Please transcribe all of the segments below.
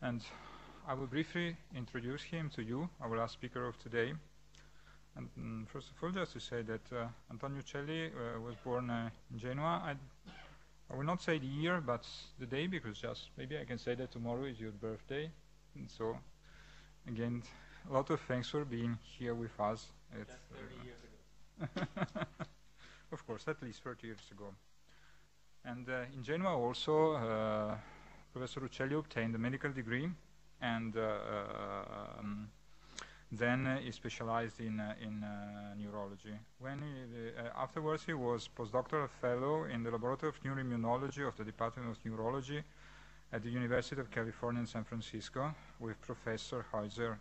And I will briefly introduce him to you, our last speaker of today. And um, first of all, just to say that uh, Antonio Celli uh, was born uh, in Genoa. I, I will not say the year, but the day, because just maybe I can say that tomorrow is your birthday. And so, again, a lot of thanks for being here with us. At, just 30 years ago. of course, at least 30 years ago. And uh, in Genoa also, uh, Professor Uccelli obtained a medical degree and uh, um, then he specialized in, in neurology. When he, afterwards he was postdoctoral fellow in the Laboratory of Neuroimmunology of the Department of Neurology at the University of California in San Francisco with Professor Heuser.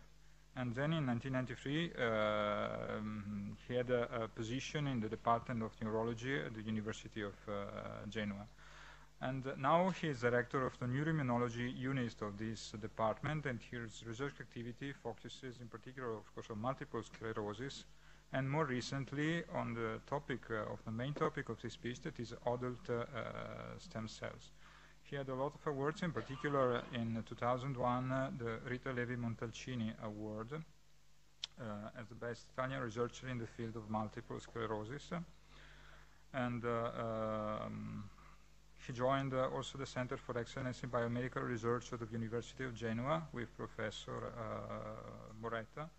And then in 1993, uh, um, he had a, a, position in the Department of Neurology at the University of uh, Genoa. And now he is director of the neuroimmunology unit of this department, and his research activity focuses in particular, of course, on multiple sclerosis, and more recently on the topic uh, of the main topic of this speech, that is adult uh, stem cells. He had a lot of awards, in particular in 2001, uh, the Rita Levi Montalcini Award uh, as the best Italian researcher in the field of multiple sclerosis. And uh, um, he joined uh, also the Center for Excellence in Biomedical Research at the University of Genoa with Professor uh, Moretta.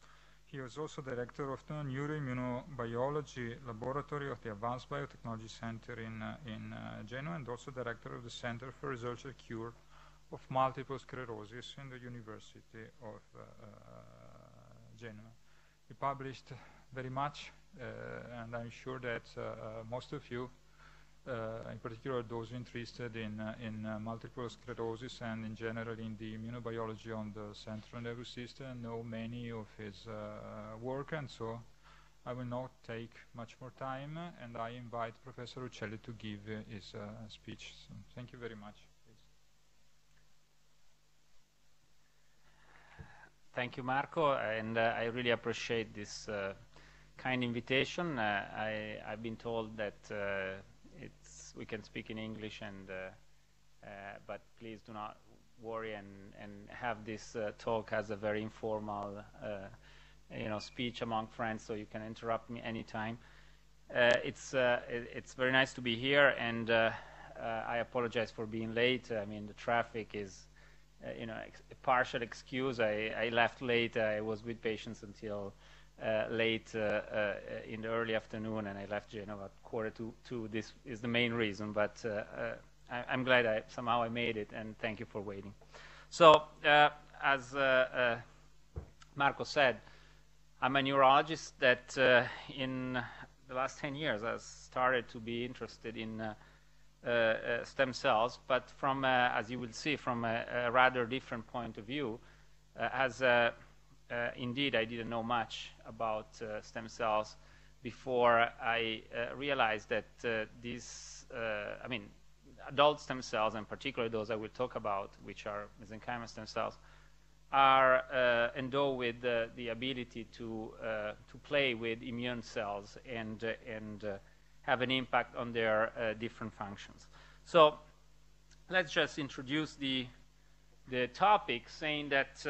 He was also director of the Neuroimmunobiology Laboratory of the Advanced Biotechnology Center in, uh, in uh, Genoa and also director of the Center for Research and Cure of Multiple Sclerosis in the University of uh, Genoa. He published very much and I'm sure that most of you uh, in particular those interested in, uh, in uh, multiple sclerosis and in general in the immunobiology on the central nervous system know many of his work and so I will not take much more time and I invite Professor Uccelli to give his speech. So thank you very much. Thank you, Marco, and uh, I really appreciate this uh, kind invitation. Uh, I, have been told that we can speak in English, and uh, uh, but please do not worry and and have this uh, talk as a very informal, you know, speech among friends, so you can interrupt me anytime. it's it, it's very nice to be here, and I apologize for being late. I mean, the traffic is. Uh, you know, a partial excuse. I, I left late. I was with patients until uh, late uh, uh, in the early afternoon, and I left Genoa at quarter to two. This is the main reason, but I, am glad I somehow I made it, and thank you for waiting. So, as Marco said, I'm a neurologist that in the last 10 years has started to be interested in uh, uh, stem cells, but from, uh, as you will see, from a, a rather different point of view, as uh, indeed, I didn't know much about uh, stem cells before I uh, realized that uh, these, uh, I mean, adult stem cells, and particularly those I will talk about, which are mesenchymal stem cells, are uh, endowed with the ability to to play with immune cells and and have an impact on their different functions. So let's just introduce the the topic, saying that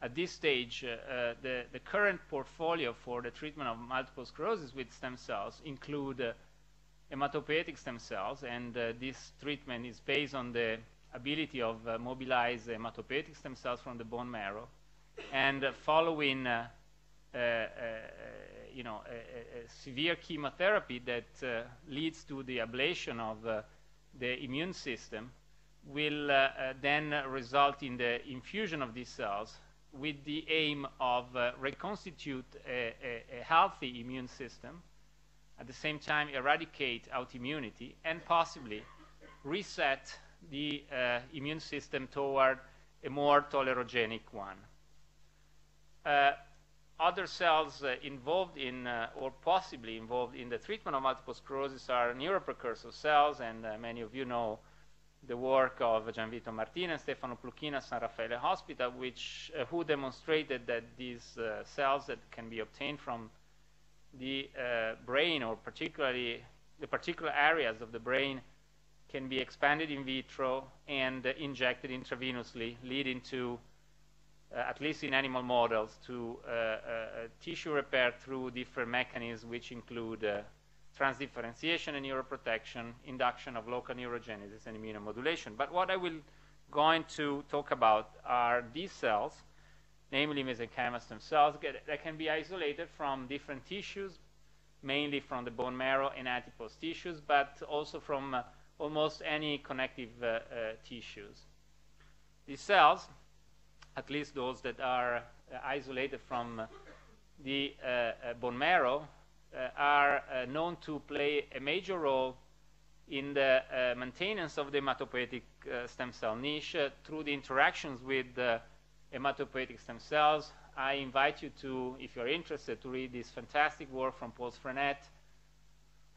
at this stage, uh, uh, the, the current portfolio for the treatment of multiple sclerosis with stem cells include uh, hematopoietic stem cells, and uh, this treatment is based on the ability of uh, mobilize hematopoietic stem cells from the bone marrow, and uh, following you know, a, a, severe chemotherapy that leads to the ablation of the immune system will then result in the infusion of these cells with the aim of uh, reconstitute a, a, a, healthy immune system, at the same time eradicate autoimmunity, and possibly reset the uh, immune system toward a more tolerogenic one. Uh, other cells uh, involved in, uh, or possibly involved in the treatment of multiple sclerosis are neuroprecursor cells, and uh, many of you know the work of Gianvito Martina and Stefano Pluchina San Raffaele Hospital, which, uh, who demonstrated that these uh, cells that can be obtained from the uh, brain, or particularly the particular areas of the brain can be expanded in vitro and injected intravenously, leading to, uh, at least in animal models, to uh, uh, tissue repair through different mechanisms, which include transdifferentiation and neuroprotection, induction of local neurogenesis, and immunomodulation. But what I will going to talk about are these cells, namely mesenchymal stem cells, that can be isolated from different tissues, mainly from the bone marrow and adipose tissues, but also from uh, almost any connective uh, uh, tissues. These cells, at least those that are uh, isolated from the bone marrow, are known to play a major role in the maintenance of the hematopoietic stem cell niche through the interactions with the hematopoietic stem cells. I invite you to, if you're interested, to read this fantastic work from Paul Frenette,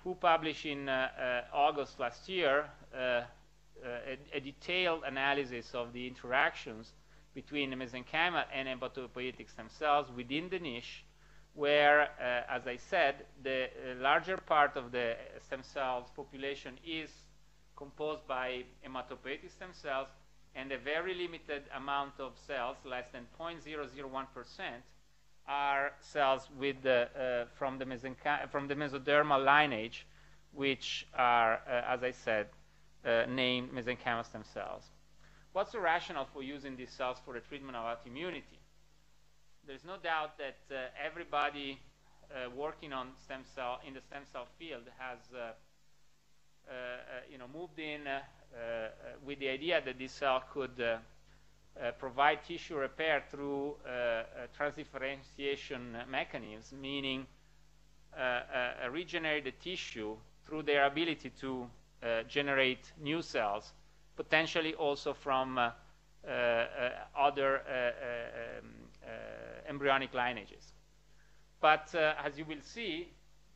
who published in uh, uh, August last year uh, a, a, detailed analysis of the interactions between mesenchymal and hematopoietic stem cells within the niche, where, as I said, the larger part of the stem cells population is composed by hematopoietic stem cells, and a very limited amount of cells, less than 0.001%, are cells with the, uh, from, the from the mesodermal lineage, which are, uh, as I said, uh, named mesenchymal stem cells. What's the rationale for using these cells for the treatment of autoimmunity? There's no doubt that uh, everybody uh, working on stem cell in the stem cell field has, uh, you know, moved in with the idea that this cell could uh, provide tissue repair through uh, transdifferentiation mechanisms, meaning uh, regenerate the tissue through their ability to generate new cells, potentially also from other um, embryonic lineages. But as you will see,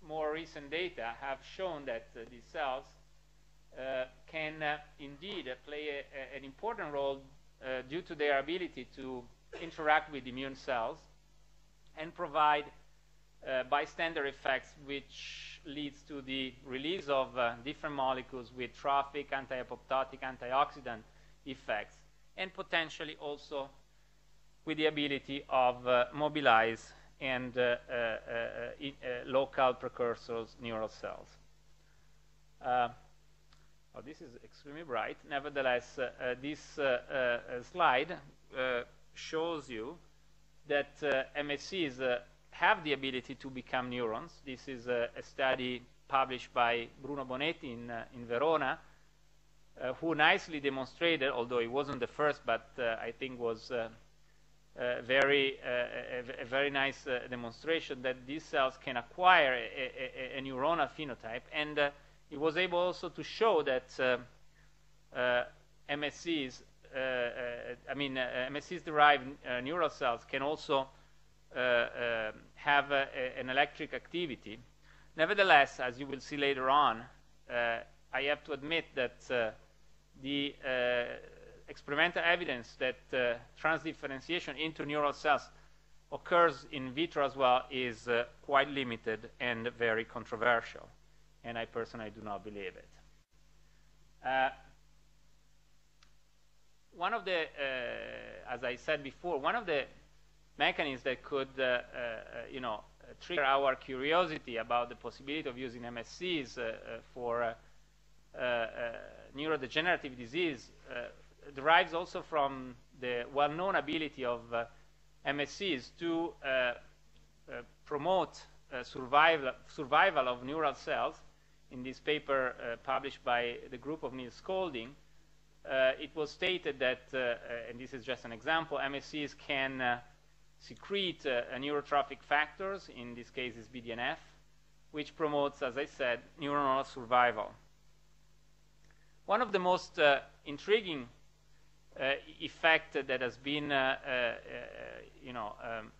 more recent data have shown that these cells uh, can uh, indeed play a, a, an important role uh, due to their ability to interact with immune cells and provide uh, bystander effects which leads to the release of uh, different molecules with trophic, anti-apoptotic, antioxidant effects and potentially also with the ability of uh, mobilize and uh, uh, local precursors neural cells. Oh, this is extremely bright. Nevertheless, uh, uh, this uh, slide shows you that MSCs have the ability to become neurons. This is a, a study published by Bruno Bonetti in, in Verona, uh, who nicely demonstrated, although he wasn't the first, but uh, I think was uh, very uh, a, a, very nice uh, demonstration that these cells can acquire a, a neuronal phenotype and uh, he was able also to show that uh, uh, MSCs, uh, I mean, MSCs-derived neural cells can also have an electric activity. Nevertheless, as you will see later on, I have to admit that the experimental evidence that uh, transdifferentiation into neural cells occurs in vitro as well is uh, quite limited and very controversial and I personally do not believe it. Uh, one of the, uh, as I said before, one of the mechanisms that could, uh, uh you know, trigger our curiosity about the possibility of using MSCs for neurodegenerative disease derives also from the well-known ability of MSCs to promote survival, survival of neural cells in this paper uh, published by the group of Niels Golding, uh, it was stated that, uh, and this is just an example, MSCs can secrete neurotrophic factors, in this case is BDNF, which promotes, as I said, neuronal survival. One of the most uh, intriguing uh, Uh, effect that has been, uh, uh, uh, you know, um,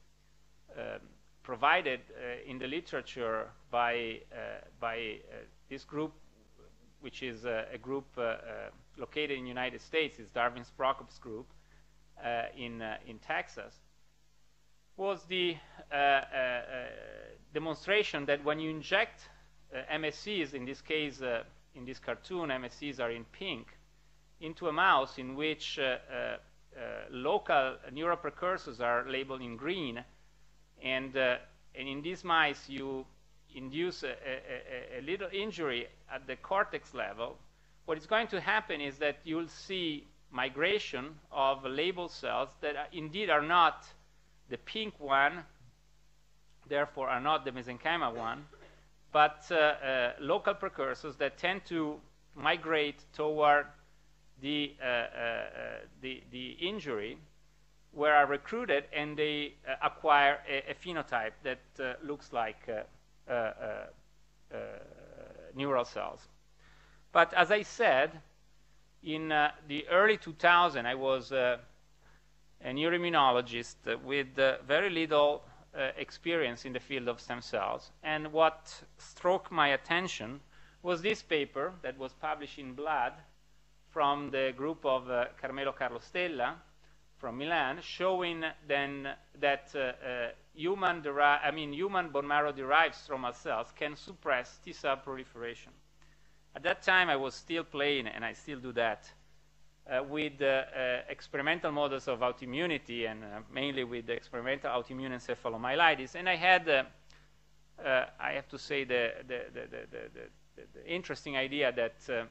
um provided in the literature by, by this group, which is a, group uh, uh, located in the United States, is Darwin's Prokop's group uh, in, in Texas, was the demonstration that when you inject MSCs, in this case in this cartoon, MSCs are in pink, into a mouse in which uh, uh, uh local neuroprecursors are labeled in green. And, and in these mice, you induce a, a, a, little injury at the cortex level. What is going to happen is that you'll see migration of label cells that indeed are not the pink one, therefore are not the mesenchyma one, but uh, uh, local precursors that tend to migrate toward the, uh, uh, uh the, the, injury where are recruited and they uh, acquire a, a, phenotype that looks like neural cells. But as I said, in the early 2000s, I was a neuroimmunologist with very little uh, experience in the field of stem cells. And what struck my attention was this paper that was published in Blood from the group of uh, Carmelo Carlostella from Milan, showing then that uh, uh human, I mean, human bone marrow derived stromal cells can suppress T cell proliferation. At that time, I was still playing, and I still do that, uh, with uh, uh, experimental models of autoimmunity and mainly with experimental autoimmune encephalomyelitis. And I had, I have to say, the, the, the, the interesting idea that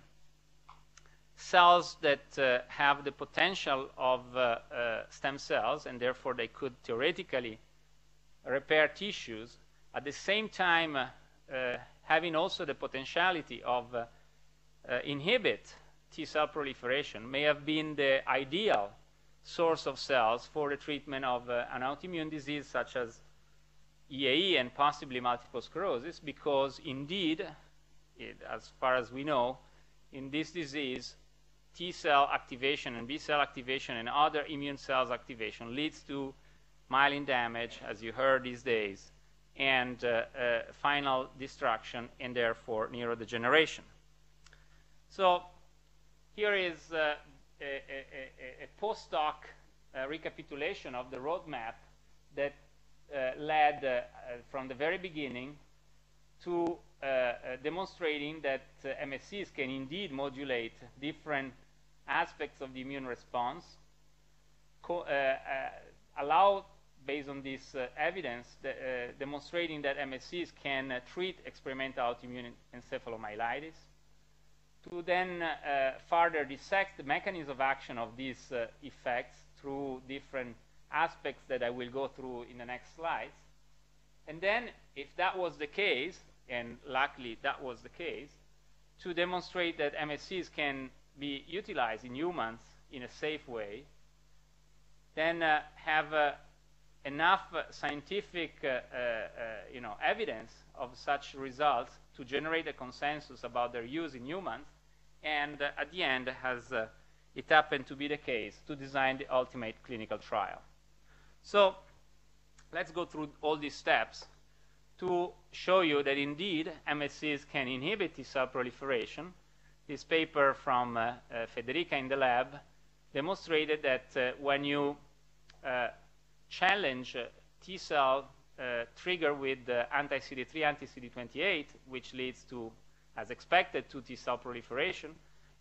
cells that uh, have the potential of uh, uh, stem cells and therefore they could theoretically repair tissues at the same time having also the potentiality of inhibit T cell proliferation may have been the ideal source of cells for the treatment of uh, an autoimmune disease such as EAE and possibly multiple sclerosis because indeed, it, as far as we know, in this disease, T cell activation and B cell activation and other immune cells activation leads to myelin damage, as you heard these days, and uh, uh, final destruction and therefore neurodegeneration. So here is uh, a, a, a post-hoc uh, recapitulation of the roadmap that uh, led uh, from the very beginning to demonstrating that MSCs can indeed modulate different aspects of the immune response, uh, uh, allow, based on this uh, evidence, the, demonstrating that MSCs can treat experimental autoimmune encephalomyelitis, to then uh, further dissect the mechanism of action of these uh, effects through different aspects that I will go through in the next slides. And then, if that was the case, and luckily that was the case, to demonstrate that MSCs can be utilized in humans in a safe way, then uh, have uh, enough uh, scientific uh, you know, evidence of such results to generate a consensus about their use in humans and uh, at the end has uh, it happened to be the case to design the ultimate clinical trial. So let's go through all these steps to show you that indeed MSCs can inhibit T cell proliferation. This paper from uh, uh, Federica in the lab demonstrated that uh, when you challenge T cell trigger with anti-CD3, anti-CD28, which leads to as expected to T cell proliferation.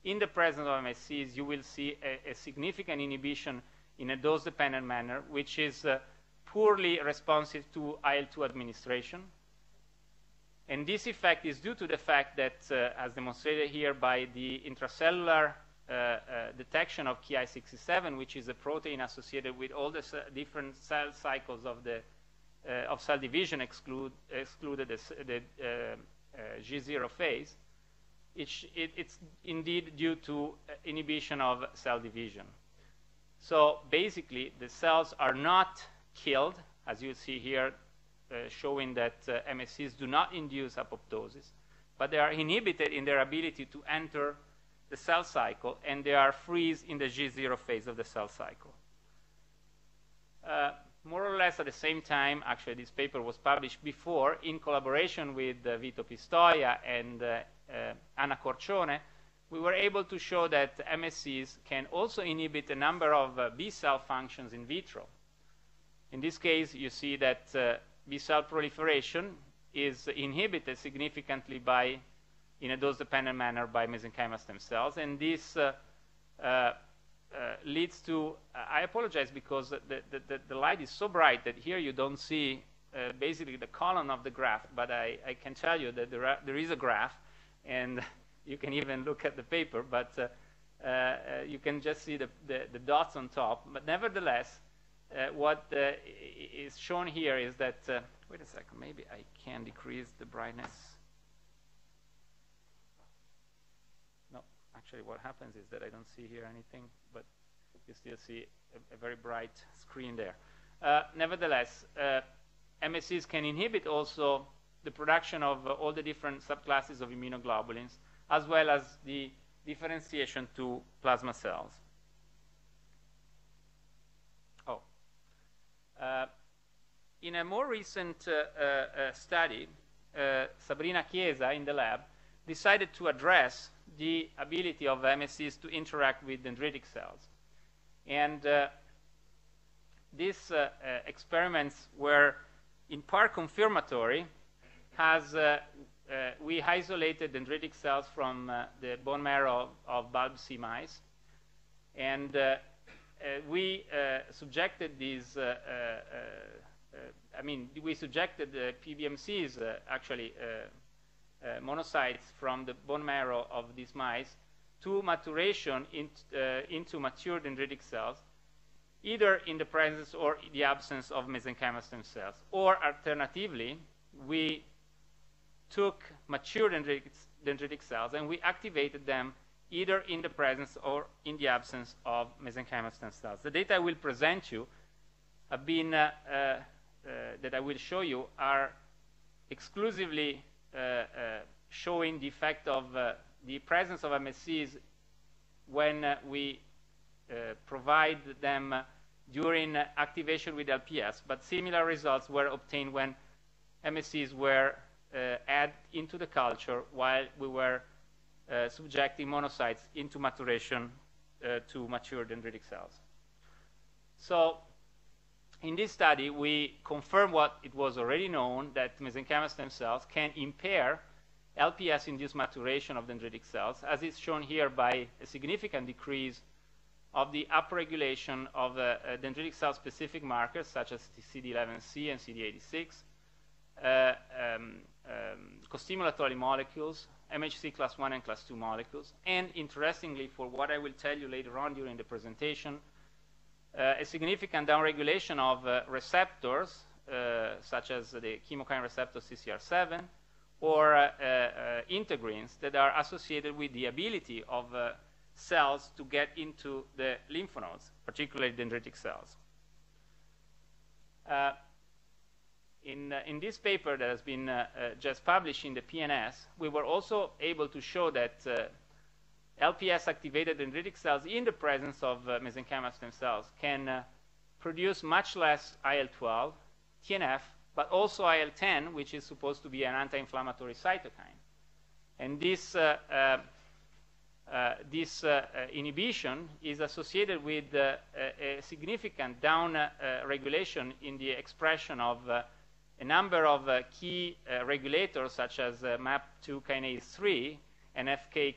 In the presence of MSCs, you will see a, a significant inhibition in a dose-dependent manner, which is uh, poorly responsive to IL-2 administration. And this effect is due to the fact that, uh, as demonstrated here by the intracellular uh, uh detection of Ki67, which is a protein associated with all the different cell cycles of the uh, of cell division exclude, excluded the, the uh, uh, G0 phase, it's, it, it's indeed due to inhibition of cell division. So basically, the cells are not killed, as you see here, showing that uh, MSCs do not induce apoptosis, but they are inhibited in their ability to enter the cell cycle, and they are freeze in the G0 phase of the cell cycle. Uh, more or less at the same time, actually this paper was published before in collaboration with uh, Vito Pistoia and uh, uh, Anna Corcione, we were able to show that MSCs can also inhibit a number of uh, B cell functions in vitro. In this case, you see that uh, B cell proliferation is inhibited significantly by in a dose-dependent manner by mesenchymal stem cells. And this uh, uh, leads to, I apologize because the, the, the, light is so bright that here you don't see basically the column of the graph, but I, I can tell you that there, are, there is a graph, and you can even look at the paper, but uh, uh, you can just see the, the, the, dots on top. But nevertheless, uh, what is shown here is that, wait a second, maybe I can decrease the brightness. No, actually what happens is that I don't see here anything, but you still see a, a very bright screen there. Uh, nevertheless, uh, MSCs can inhibit also the production of uh, all the different subclasses of immunoglobulins, as well as the differentiation to plasma cells. Oh. Uh, in a more recent uh, uh, uh study, uh, Sabrina Chiesa in the lab decided to address the ability of MSCs to interact with dendritic cells. And these experiments were in part confirmatory, uh, we isolated dendritic cells from uh, the bone marrow of bulb C mice, and uh, Uh, we uh, subjected these. Uh, I mean, we subjected the PBMCs actually monocytes from the bone marrow of these mice to maturation in, into mature dendritic cells either in the presence or the absence of mesenchymal stem cells. Or alternatively, we took mature dendritic, dendritic cells and we activated them either in the presence or in the absence of mesenchymal stem cells. The data I will present you have been, uh, uh, uh, that I will show you, are exclusively uh, uh, showing the effect of the presence of MSCs when we provide them during activation with LPS, but similar results were obtained when MSCs were uh, add into the culture while we were uh, subjecting monocytes into maturation uh, to mature dendritic cells. So in this study, we confirm what it was already known, that mesenchymal stem cells can impair LPS-induced maturation of dendritic cells, as is shown here by a significant decrease of the upregulation of uh, uh, dendritic cell-specific markers, such as CD11C and CD86, uh, um, um, costimulatory molecules, MHC class 1 and class 2 molecules, and interestingly, for what I will tell you later on during the presentation, uh, a significant downregulation of uh, receptors, uh, such as the chemokine receptor CCR7, or uh, uh, integrins that are associated with the ability of cells to get into the lymph nodes, particularly dendritic cells. In, uh, in this paper that has been uh, uh, just published in the PNS, we were also able to show that LPS-activated dendritic cells in the presence of mesenchymal stem cells can produce much less IL-12, TNF, but also IL-10, which is supposed to be an anti-inflammatory cytokine. And this, uh, uh, uh, this inhibition is associated with a significant down regulation in the expression of a number of uh, key uh, regulators such as uh, MAP2 kinase 3 and, FK,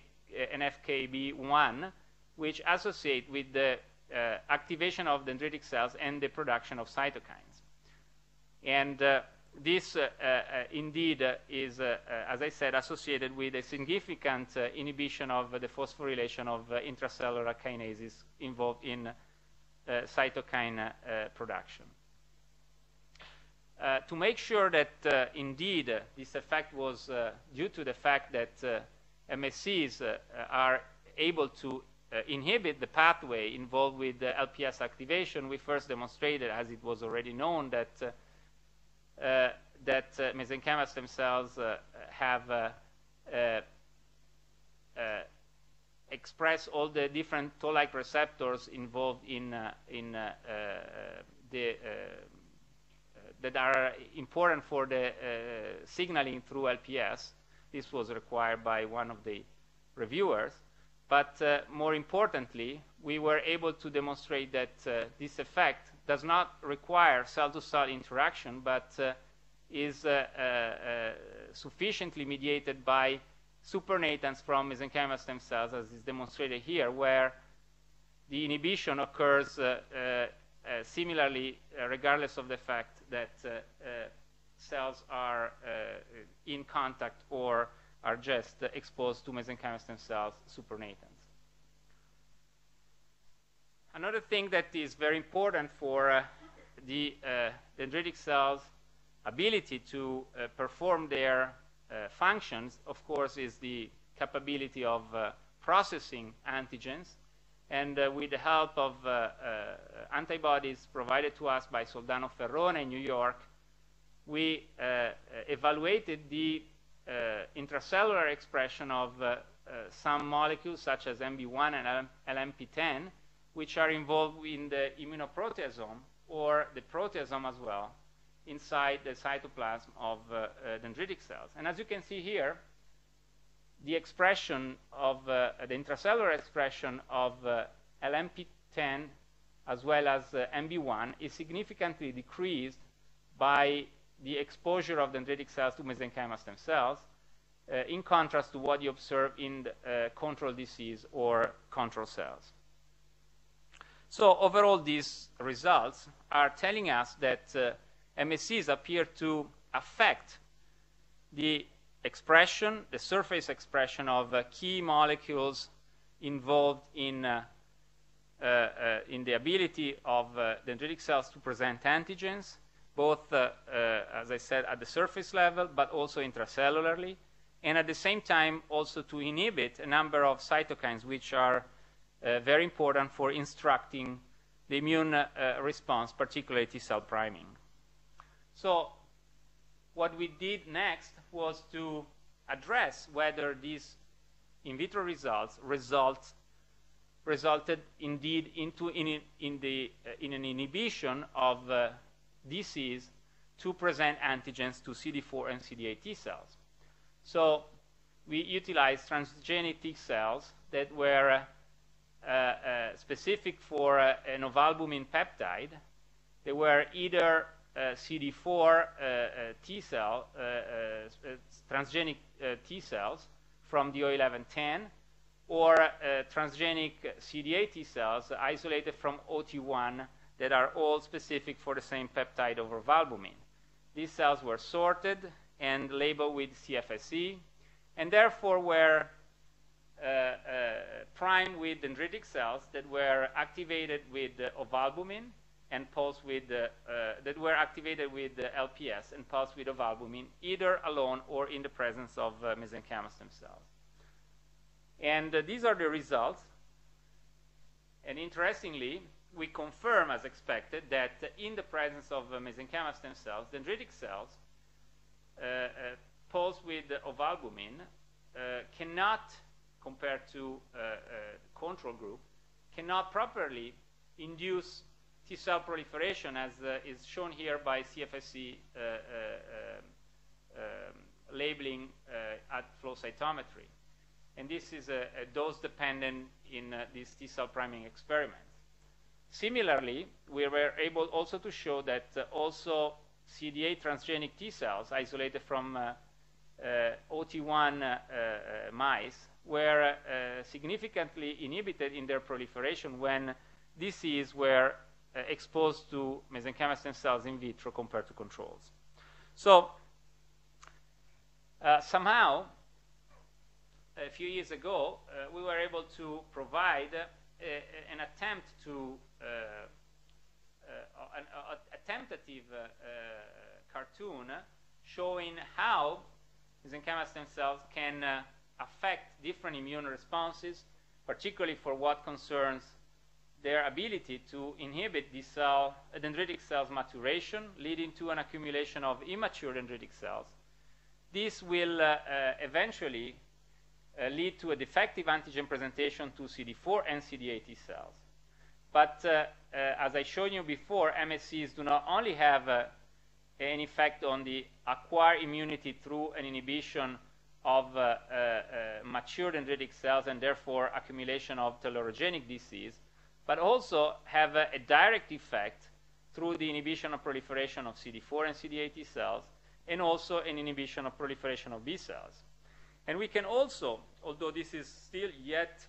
and FKB1, which associate with the uh, activation of dendritic cells and the production of cytokines. And uh, this uh, indeed is, as I said, associated with a significant inhibition of the phosphorylation of intracellular kinases involved in cytokine production. Uh, to make sure that uh, indeed uh, this effect was uh, due to the fact that uh, MSCs uh, are able to uh, inhibit the pathway involved with LPS activation, we first demonstrated, as it was already known, that uh, that mesenchymal stem cells have express all the different toll-like receptors involved in in the that are important for the uh, signaling through LPS. This was required by one of the reviewers. But uh, more importantly, we were able to demonstrate that uh, this effect does not require cell-to-cell interaction, but uh, is uh, uh, sufficiently mediated by supernatants from mesenchymal stem cells, as is demonstrated here, where the inhibition occurs Uh, similarly, uh, regardless of the fact that uh, cells are in contact or are just exposed to mesenchymal stem cells supernatants. Another thing that is very important for uh, the uh, dendritic cells' ability to uh, perform their functions, of course, is the capability of processing antigens and uh, with the help of uh, uh, antibodies provided to us by Soldano Ferrone in New York, we evaluated the intracellular expression of some molecules such as MB1 and LMP10, which are involved in the immunoproteasome or the proteasome as well inside the cytoplasm of uh, uh, dendritic cells. And as you can see here, the expression of uh, the intracellular expression of uh, LMP10 as well as uh, MB1 is significantly decreased by the exposure of dendritic cells to mesenchymal stem cells, uh, in contrast to what you observe in the, uh, control disease or control cells. So overall, these results are telling us that uh, MSCs appear to affect the expression, the surface expression of uh, key molecules involved in, uh, uh, uh in the ability of uh, dendritic cells to present antigens, both, uh, as I said, at the surface level, but also intracellularly, and at the same time also to inhibit a number of cytokines which are very important for instructing the immune response, particularly T cell priming. So what we did next was to address whether these in vitro results result, resulted indeed into in, in, the, uh, in an inhibition of uh, disease to present antigens to CD4 and CD8 T cells. So we utilized transgenic T cells that were uh, uh, specific for uh, an ovalbumin peptide. They were either CD4 uh, uh, T cell, transgenic T cells from the O1110 or transgenic CD8 T cells isolated from OT1 that are all specific for the same peptide over ovalbumin. These cells were sorted and labeled with CFSE and therefore were uh, uh, primed with dendritic cells that were activated with uh, ovalbumin and pulse with uh, that were activated with LPS and pulse with ovalbumin, either alone or in the presence of uh, mesenchymal stem cells. And uh, these are the results. And interestingly, we confirm, as expected, that in the presence of uh, mesenchymal stem cells, dendritic cells uh, uh, pulse with ovalbumin cannot, compared to control group, cannot properly induce T cell proliferation, as uh, is shown here by CFSE uh, uh, um, labeling at flow cytometry. And this is a, a dose dependent in these T cell priming experiments. Similarly, we were able also to show that also CD8 transgenic T cells isolated from uh, uh, OT1 uh, mice were significantly inhibited in their proliferation when disease were exposed to mesenchymal stem cells in vitro compared to controls. So uh, somehow, a few years ago, uh, we were able to provide an attempt to an, a, a, tentative cartoon showing how mesenchymal stem cells can uh, affect different immune responses, particularly for what concerns their ability to inhibit the cell, dendritic cells maturation, leading to an accumulation of immature dendritic cells. This will uh, uh, eventually uh, lead to a defective antigen presentation to CD4 and CD8 T cells. But uh, uh, as I showed you before, MSCs do not only have uh, an effect on the acquired immunity through an inhibition of mature dendritic cells and therefore accumulation of telurogenic disease, but also have a, a direct effect through the inhibition of proliferation of CD4 and CD8 T cells, and also an inhibition of proliferation of B cells. And we can also, although this is still yet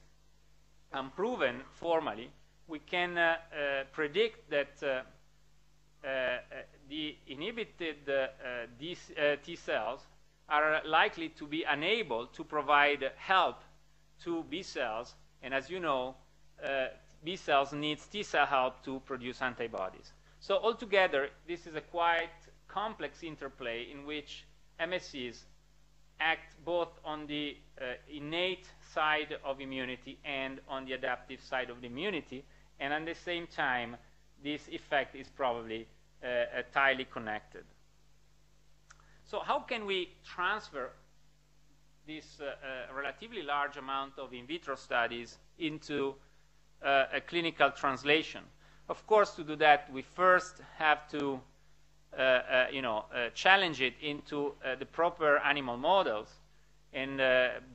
unproven formally, we can uh, uh, predict that uh, uh the inhibited uh, uh, T cells are likely to be unable to provide help to B cells. And as you know, B cells need T cell help to produce antibodies. So altogether, this is a quite complex interplay in which MSCs act both on the uh, innate side of immunity and on the adaptive side of the immunity, and at the same time, this effect is probably uh, uh, tightly connected. So how can we transfer this uh, uh, relatively large amount of in vitro studies into uh, a clinical translation? Of course, to do that, we first have to uh, uh, you know, uh, challenge it into the proper animal models. And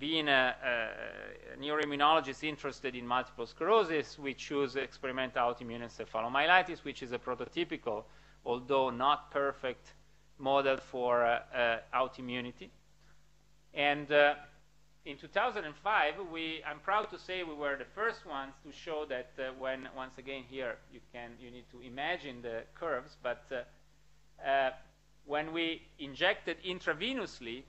being a, a neuroimmunologist interested in multiple sclerosis, we choose experimental autoimmune encephalomyelitis, which is a prototypical, although not perfect, model for uh, uh, autoimmunity. And uh, in 2005, we, I'm proud to say we were the first ones to show that when, once again here, you, can, you need to imagine the curves, but uh, when we injected intravenously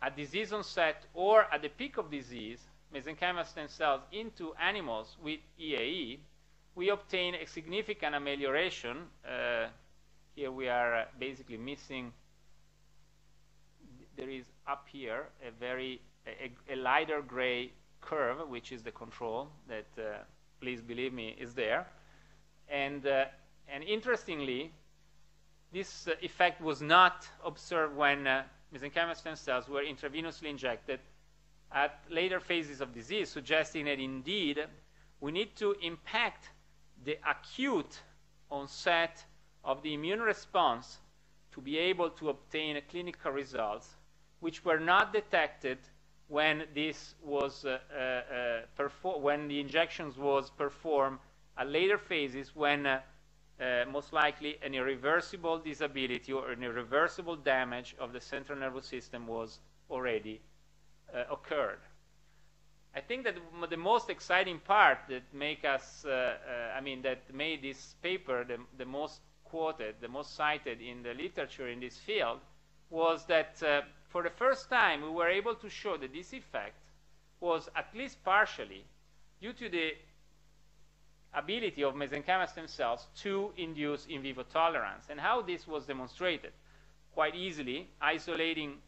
at disease onset or at the peak of disease mesenchymal stem cells into animals with EAE, we obtain a significant amelioration. Uh, here we are uh, basically missing, there is up here a very, a, a, lighter gray curve, which is the control that, uh, please believe me, is there. And, uh, and interestingly, this uh, effect was not observed when uh, mesenchymal stem cells were intravenously injected at later phases of disease, suggesting that indeed we need to impact the acute onset of the immune response to be able to obtain clinical results, which were not detected when this was uh, uh, uh when the injections was performed at later phases when uh, most likely an irreversible disability or an irreversible damage of the central nervous system was already occurred. I think that the most exciting part that make us, uh, uh, I mean, that made this paper the, the, most quoted, the most cited in the literature in this field, was that uh, for the first time we were able to show that this effect was at least partially due to the ability of mesenchymal stem cells to induce in vivo tolerance. And how this was demonstrated? Quite easily, isolating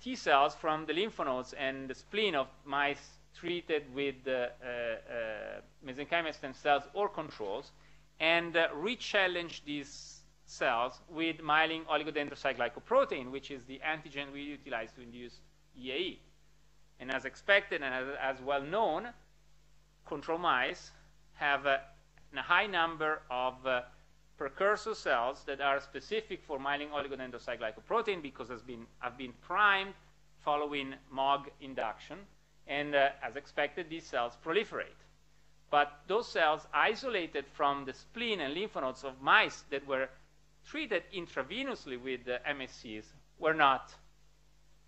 T cells from the lymph nodes and the spleen of mice treated with uh, uh, mesenchymal stem cells or controls and uh, re-challenge these cells with myelin oligodendrocyte glycoprotein, which is the antigen we utilize to induce EAE. And as expected and as, well known, control mice have a, a high number of uh, precursor cells that are specific for myelin oligodendrocyte glycoprotein because has been, have been primed following MOG induction. And uh, as expected, these cells proliferate. But those cells isolated from the spleen and lymph nodes of mice that were treated intravenously with MSCs were not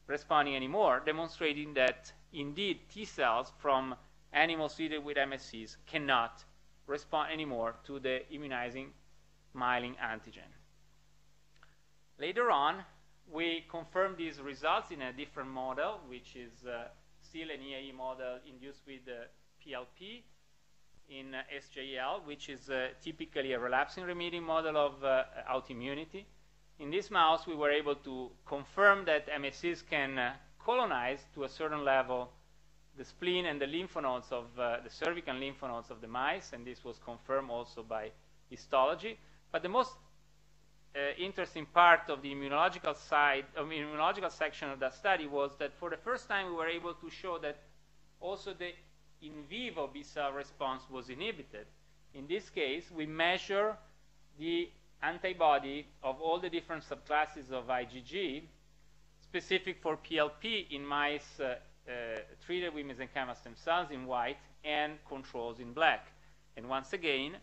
responding anymore, demonstrating that indeed T cells from animals treated with MSCs cannot respond anymore to the immunizing myelin antigen. Later on, we confirmed these results in a different model, which is uh, still an EAE model induced with uh, PLP in SJL, which is uh, typically a relapsing remitting model of uh, autoimmunity. In this mouse, we were able to confirm that MSCs can uh, colonize to a certain level the spleen and the lymph nodes of uh, the cervical lymph nodes of the mice, and this was confirmed also by histology. But the most uh, interesting part of the immunological side, of the immunological section of that study was that for the first time we were able to show that also the in vivo B cell response was inhibited. In this case, we measure the antibody of all the different subclasses of IgG specific for PLP in mice uh, uh, treated with mesenchymal stem cells in white and controls in black. And once again,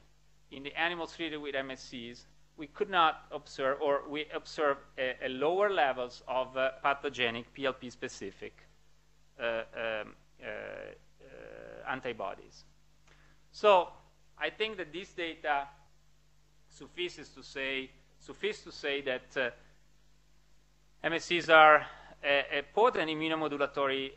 in the animals treated with MSCs, we could not observe, or we observed a, a lower levels of uh, pathogenic PLP-specific uh, um, uh, antibodies. So I think that this data suffices to say, suffice to say that uh, MSCs are a, a potent immunomodulatory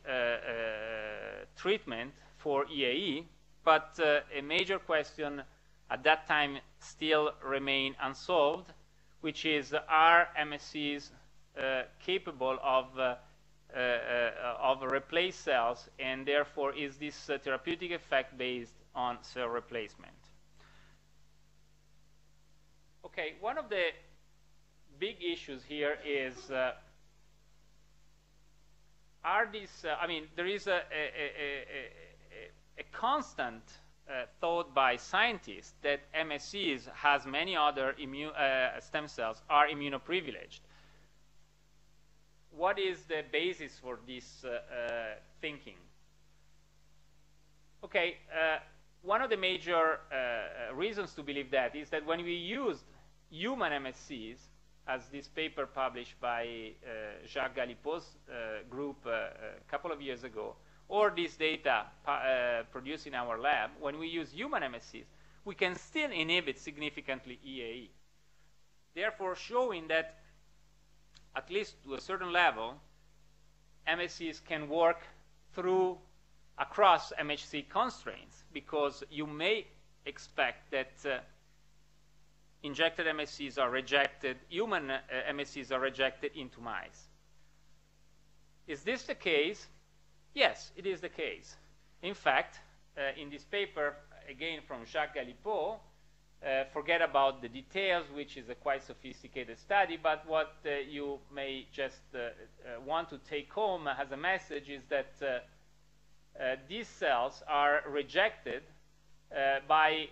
treatment for EAE, but a major question at that time still remain unsolved, which is are MSCs uh, capable of uh, uh, uh, of replace cells, and therefore is this uh, therapeutic effect based on cell replacement? Okay, one of the big issues here is uh, are these, I mean, there is a, a, a, a constant uh, thought by scientists that MSCs, has many other immune, uh, stem cells, are immunoprivileged. What is the basis for this uh, uh thinking? Okay, uh, one of the major uh, reasons to believe that is that when we used human MSCs, as this paper published by Jacques Galipeau's group a couple of years ago, or this data uh, produced in our lab, when we use human MSCs, we can still inhibit significantly EAE. Therefore, showing that at least to a certain level, MSCs can work through across MHC constraints because you may expect that uh, injected MSCs are rejected, human uh, MSCs are rejected into mice. Is this the case? Yes, it is the case. In fact, uh, in this paper, again from Jacques Galipeau, uh, forget about the details, which is a quite sophisticated study, but what uh, you may just uh, uh, want to take home as a message is that uh, these cells are rejected by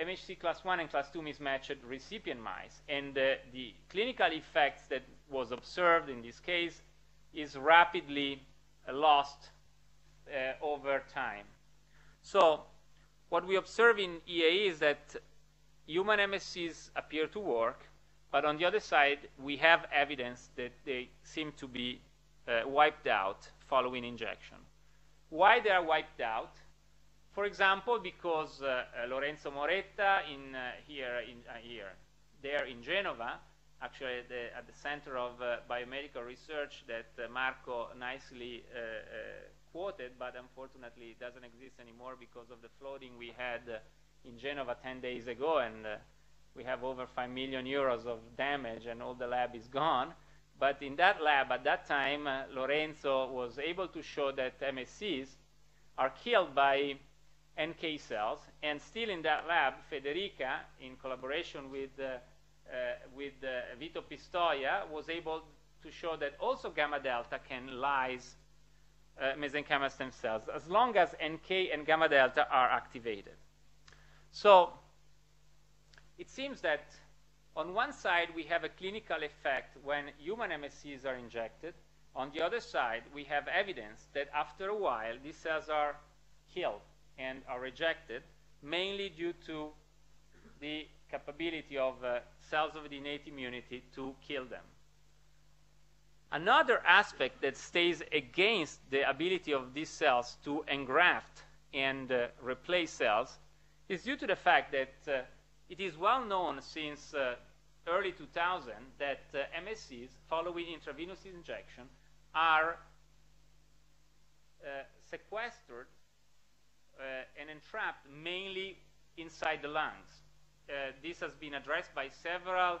MHC class 1 and class 2 mismatched recipient mice. And the clinical effects that was observed in this case is rapidly lost uh, over time. So what we observe in EAE is that human MSCs appear to work, but on the other side, we have evidence that they seem to be uh, wiped out following injection. Why they are wiped out? For example, because uh, uh Lorenzo Moretta in, uh, here, in, uh, here, there in Genova, actually at the, at the center of uh, biomedical research that Marco nicely quoted, but unfortunately it doesn't exist anymore because of the flooding we had in Genova 10 days ago, and uh, we have over 5 million euros of damage, and all the lab is gone. But in that lab, at that time, Lorenzo was able to show that MSCs are killed by NK cells, and still in that lab, Federica, in collaboration with uh, with uh, Vito Pistoia was able to show that also gamma delta can lyse uh, mesenchymal stem cells as long as NK and gamma delta are activated. So it seems that on one side we have a clinical effect when human MSCs are injected. On the other side, we have evidence that after a while these cells are killed and are rejected, mainly due to the capability of uh, cells of the innate immunity to kill them. Another aspect that stays against the ability of these cells to engraft and uh, replace cells is due to the fact that uh, it is well known since uh, early 2000 that uh, MSCs following intravenous injection are uh, sequestered and entrapped mainly inside the lungs. Uh, this has been addressed by several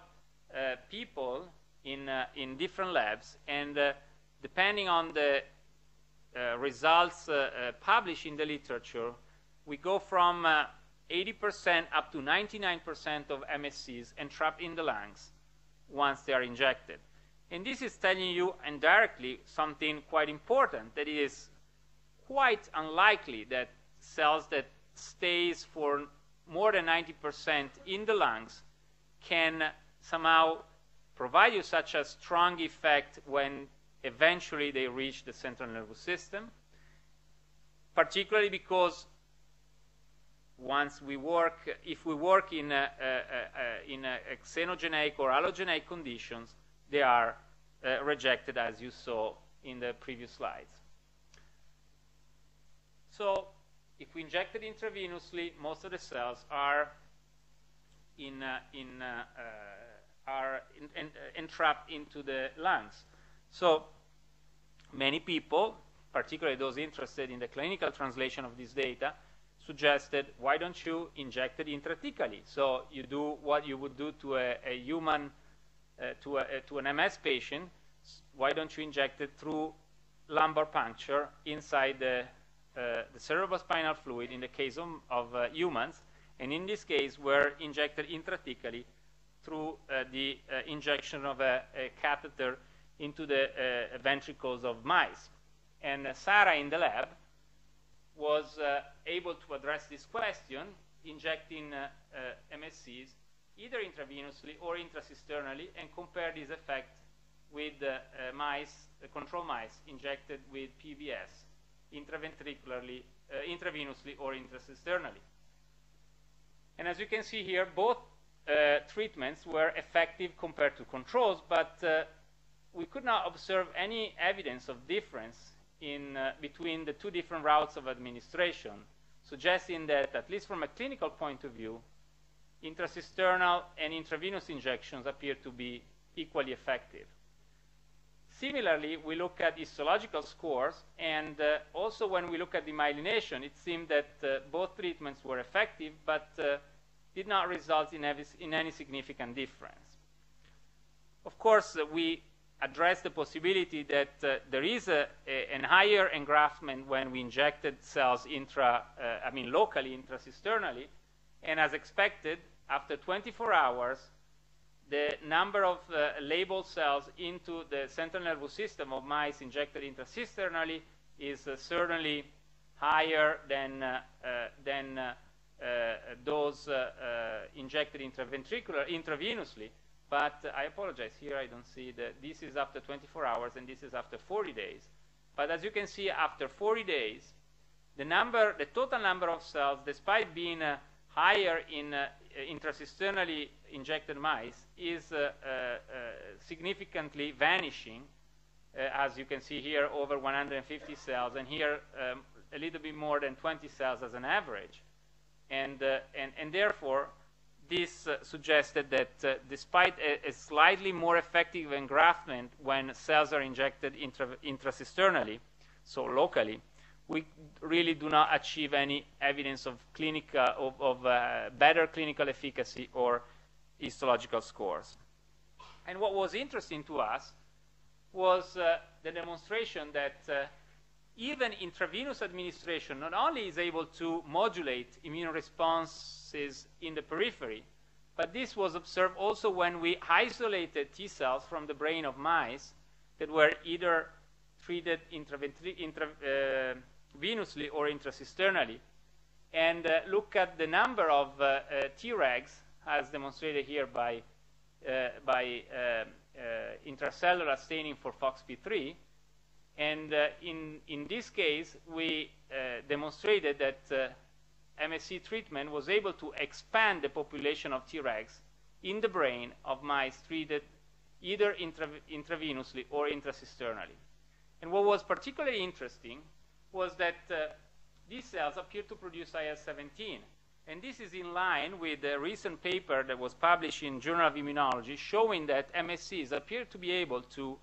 uh, people in, uh, in different labs, and depending on the results published in the literature, we go from 80% up to 99% of MSCs entrapped in the lungs once they are injected. And this is telling you indirectly something quite important, that it is quite unlikely that cells that stays for more than 90% in the lungs can somehow provide you such a strong effect when eventually they reach the central nervous system, particularly because once we work, if we work in, a, a, a, in xenogenic or allogeneic conditions, they are uh, rejected as you saw in the previous slides. So if we inject it intravenously, most of the cells are in, uh, in, uh, uh are in, uh, entrapped into the lungs. So many people, particularly those interested in the clinical translation of this data, suggested, why don't you inject it intrathecally? So you do what you would do to a, a human, uh, to, a, to an MS patient, why don't you inject it through lumbar puncture inside the, uh, the cerebrospinal fluid in the case of, of uh, humans, and in this case we're injected intrathecally through uh, the uh, injection of a, a, catheter into the uh, ventricles of mice. And Sarah in the lab was uh, able to address this question, injecting MSCs either intravenously or intracisternally, and compare this effect with uh, mice, control mice injected with PBS intraventricularly, uh, intravenously or intracisternally. And as you can see here, both uh, treatments were effective compared to controls, but uh, we could not observe any evidence of difference in, uh, between the two different routes of administration, suggesting that, at least from a clinical point of view, intracisternal and intravenous injections appear to be equally effective. Similarly, we look at histological scores, and uh, also when we look at demyelination, it seemed that uh, both treatments were effective, but uh, did not result in, in, any significant difference. Of course, uh, we addressed the possibility that uh, there is a, a, an higher engraftment when we injected cells intra, uh, I mean locally, intracisternally, and as expected, after 24 hours, the number of uh, labeled cells into the central nervous system of mice injected intracisternally is uh, certainly higher than, uh, uh than those injected intraventricular, intravenously. But I apologize, here I don't see that this is after 24 hours and this is after 40 days. But as you can see, after 40 days, the number, the total number of cells, despite being higher in uh, intracisternally injected mice is uh, uh, significantly vanishing, as you can see here, over 150 cells, and here um, a little bit more than 20 cells as an average. And, and, and therefore, this uh, suggested that uh, despite a, a, slightly more effective engraftment when cells are injected intra intracisternally, so locally, we really do not achieve any evidence of, clinical, of, of uh, better clinical efficacy or histological scores. And what was interesting to us was uh, the demonstration that uh, even intravenous administration not only is able to modulate immune responses in the periphery, but this was observed also when we isolated T cells from the brain of mice that were either treated intravenously, intra, uh, or intracisternally, and uh, look at the number of uh, uh, Tregs, as demonstrated here by, by intracellular staining for FOXP3. And in, in this case, we demonstrated that MSC treatment was able to expand the population of Tregs in the brain of mice treated either intra intravenously or intracisternally. And what was particularly interesting was that uh, these cells appear to produce IL-17. And this is in line with a recent paper that was published in Journal of Immunology showing that MSCs appear to be able to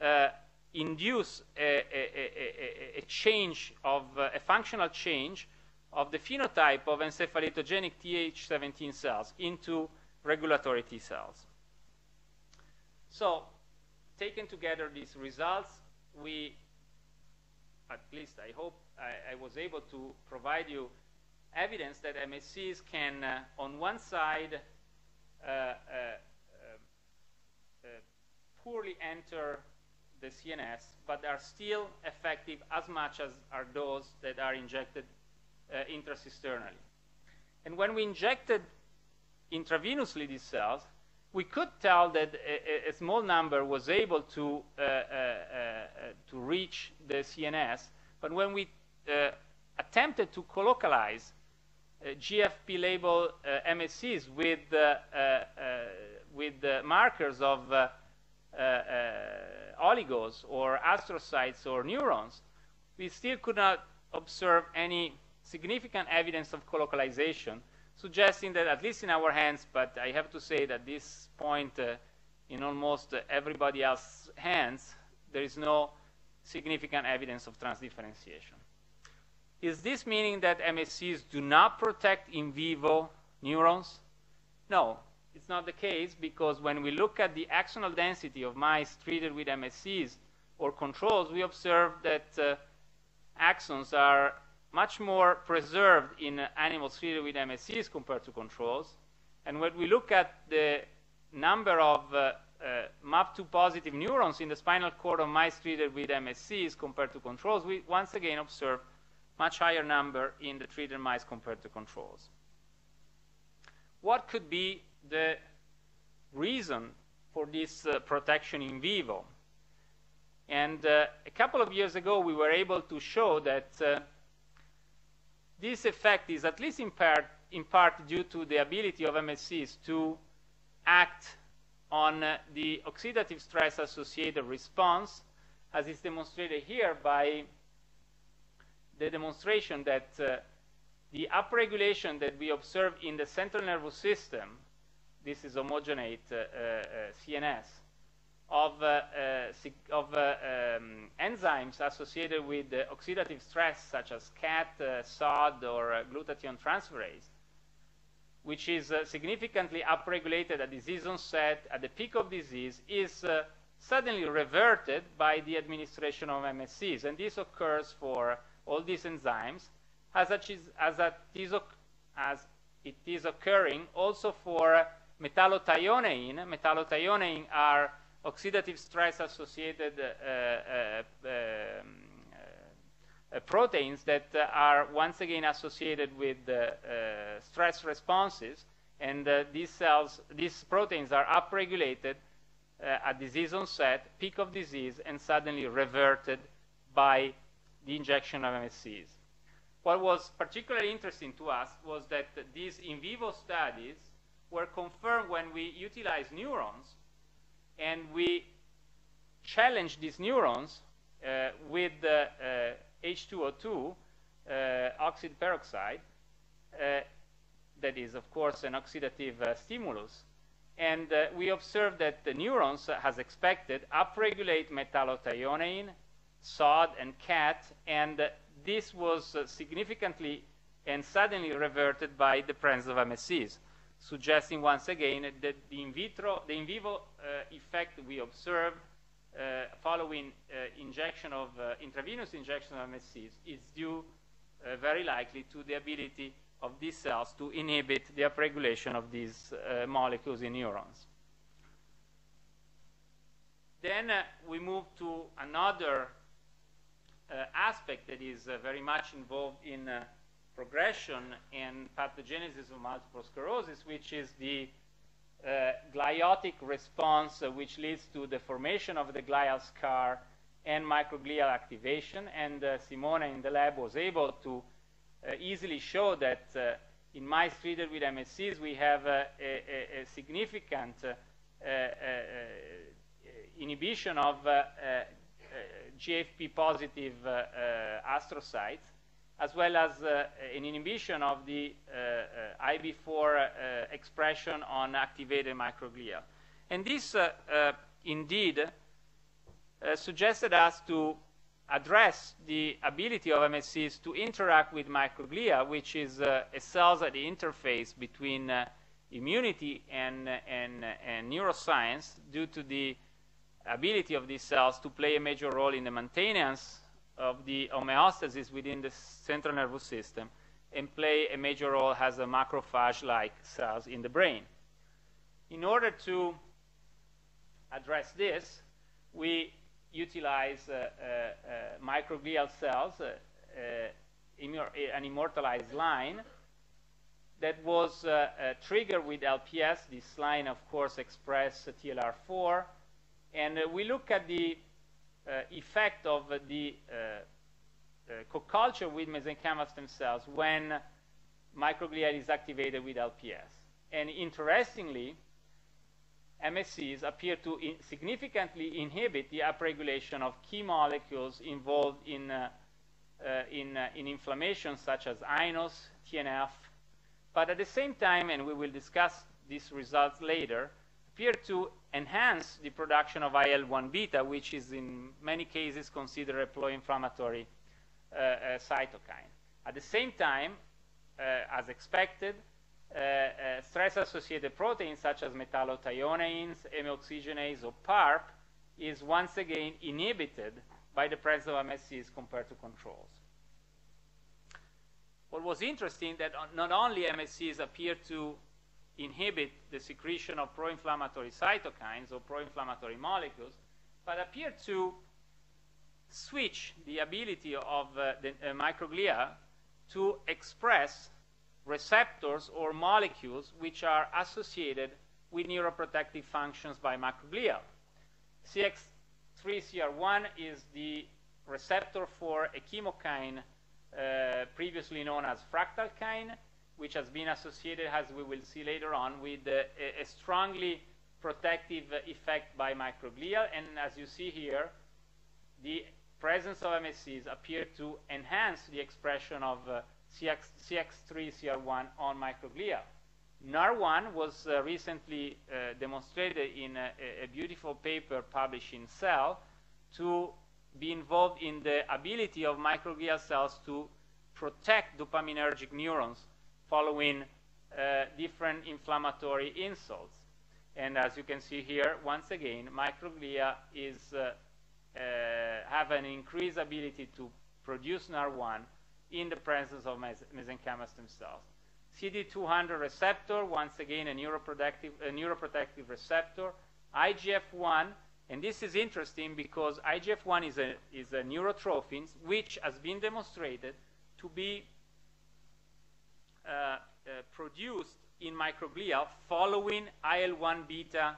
uh, induce a, a, a, a, change of uh, a functional change of the phenotype of encephalotogenic Th17 cells into regulatory T cells. So, taken together these results, we at least I hope I, I, was able to provide you evidence that MSCs can, uh, on one side, uh, uh, uh, poorly enter the CNS, but are still effective as much as are those that are injected uh, intracisternally. And when we injected intravenously these cells, we could tell that a, a, small number was able to, uh, uh, uh, to reach the CNS, but when we uh, attempted to colocalize uh, GFP label MSCs with, with markers of oligos or astrocytes or neurons, we still could not observe any significant evidence of colocalization, suggesting that at least in our hands, but I have to say that this point uh, in almost everybody else's hands, there is no significant evidence of transdifferentiation. Is this meaning that MSCs do not protect in vivo neurons? No, it's not the case because when we look at the axonal density of mice treated with MSCs or controls, we observe that uh, axons are much more preserved in animals treated with MSCs compared to controls. And when we look at the number of uh, uh, MAP2 positive neurons in the spinal cord of mice treated with MSCs compared to controls, we once again observe much higher number in the treated mice compared to controls. What could be the reason for this uh, protection in vivo? And uh, a couple of years ago, we were able to show that uh, this effect is at least in part, in part due to the ability of MSCs to act on uh, the oxidative stress associated response, as is demonstrated here by the demonstration that uh, the upregulation that we observe in the central nervous system, this is homogenate uh, uh CNS, of, uh, of um, enzymes associated with oxidative stress, such as CAT, SOD, or glutathione transferase, which is significantly upregulated at disease onset, at the peak of disease, is suddenly reverted by the administration of MSCs. And this occurs for all these enzymes, as, as, as it is occurring also for metallothionein. Metallothionein are oxidative stress associated uh, uh, um, uh, proteins that are once again associated with stress responses and these cells, these proteins are upregulated at disease onset, peak of disease, and suddenly reverted by the injection of MSCs. What was particularly interesting to us was that these in vivo studies were confirmed when we utilized neurons and we challenged these neurons uh, with uh, H2O2, uh, oxide peroxide, uh, that is, of course, an oxidative uh, stimulus. And we observed that the neurons, as expected, upregulate metallothionein, SOD and CAT, and this was significantly and suddenly reverted by the presence of MSCs, suggesting once again that the in vitro, the in vivo uh, effect we observed uh, following uh, injection of uh, intravenous injection of MSCs is due uh, very likely to the ability of these cells to inhibit the upregulation of these molecules in neurons. Then we move to another uh, aspect that is uh, very much involved in uh, progression and pathogenesis of multiple sclerosis, which is the uh, gliotic response, uh, which leads to the formation of the glial scar and microglial activation. And uh, Simona in the lab was able to easily show that in mice treated with MSCs, we have a, a, a significant inhibition of GFP positive uh, uh, astrocytes, as well as uh, an inhibition of the uh, uh, IB4 uh, expression on activated microglia. And this indeed suggested us to address the ability of MSCs to interact with microglia, which is uh, a cells at the interface between uh, immunity and, and, and, neuroscience due to the ability of these cells to play a major role in the maintenance of the homeostasis within the central nervous system and play a major role as a macrophage-like cells in the brain. In order to address this, we utilize uh, uh, uh, microglial cells, uh, uh, an immortalized line that was uh, triggered with LPS. This line, of course, expressed TLR4, and uh, we look at the uh, effect of the uh, co-culture with mesenchymal stem cells when microglia is activated with LPS. And interestingly, MSCs appear to in significantly inhibit the upregulation of key molecules involved in, uh, uh, in, uh, in inflammation, such as INOS, TNF, but at the same time, and we will discuss these results later, appear to enhance the production of IL-1 beta, which is in many cases considered a pro-inflammatory uh, uh, cytokine. At the same time, uh, as expected, uh, uh, stress-associated proteins such as metallothioneins, hemioxygenase, or PARP is once again inhibited by the presence of MSCs compared to controls. What was interesting that not only MSCs appear to inhibit the secretion of pro-inflammatory cytokines or pro-inflammatory molecules, but appear to switch the ability of uh, the uh, microglia to express receptors or molecules which are associated with neuroprotective functions by microglia. CX3CR1 is the receptor for a chemokine uh, previously known as fractalkine, which has been associated, as we will see later on, with a, a, strongly protective effect by microglia. And as you see here, the presence of MSCs appear to enhance the expression of uh, CX, CX3CR1 on microglia. NAR1 was uh, recently uh, demonstrated in a, a, beautiful paper published in Cell to be involved in the ability of microglial cells to protect dopaminergic neurons following uh, different inflammatory insults. And as you can see here, once again, microglia is, uh, uh, have an increased ability to produce NAR1 in the presence of mes mesenchymal stem cells. CD200 receptor, once again a neuroprotective, a neuroprotective receptor. IGF-1, and this is interesting because IGF-1 is a, is a neurotrophin which has been demonstrated to be produced in microglia following IL-1 beta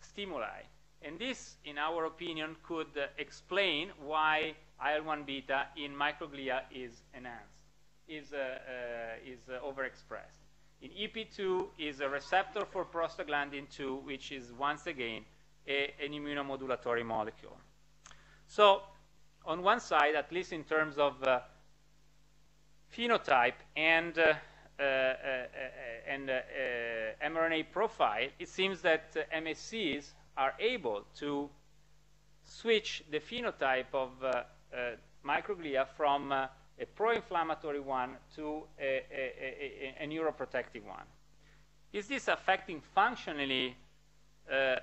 stimuli. And this, in our opinion, could uh, explain why IL-1 beta in microglia is enhanced, is, uh, uh, is uh, overexpressed. In EP2 is a receptor for prostaglandin 2, which is once again a, an immunomodulatory molecule. So on one side, at least in terms of uh, phenotype and, uh, uh, and mRNA profile, it seems that MSCs are able to switch the phenotype of uh, microglia from uh, a pro-inflammatory one to a, a, a, a, neuroprotective one. Is this affecting functionally uh, uh, uh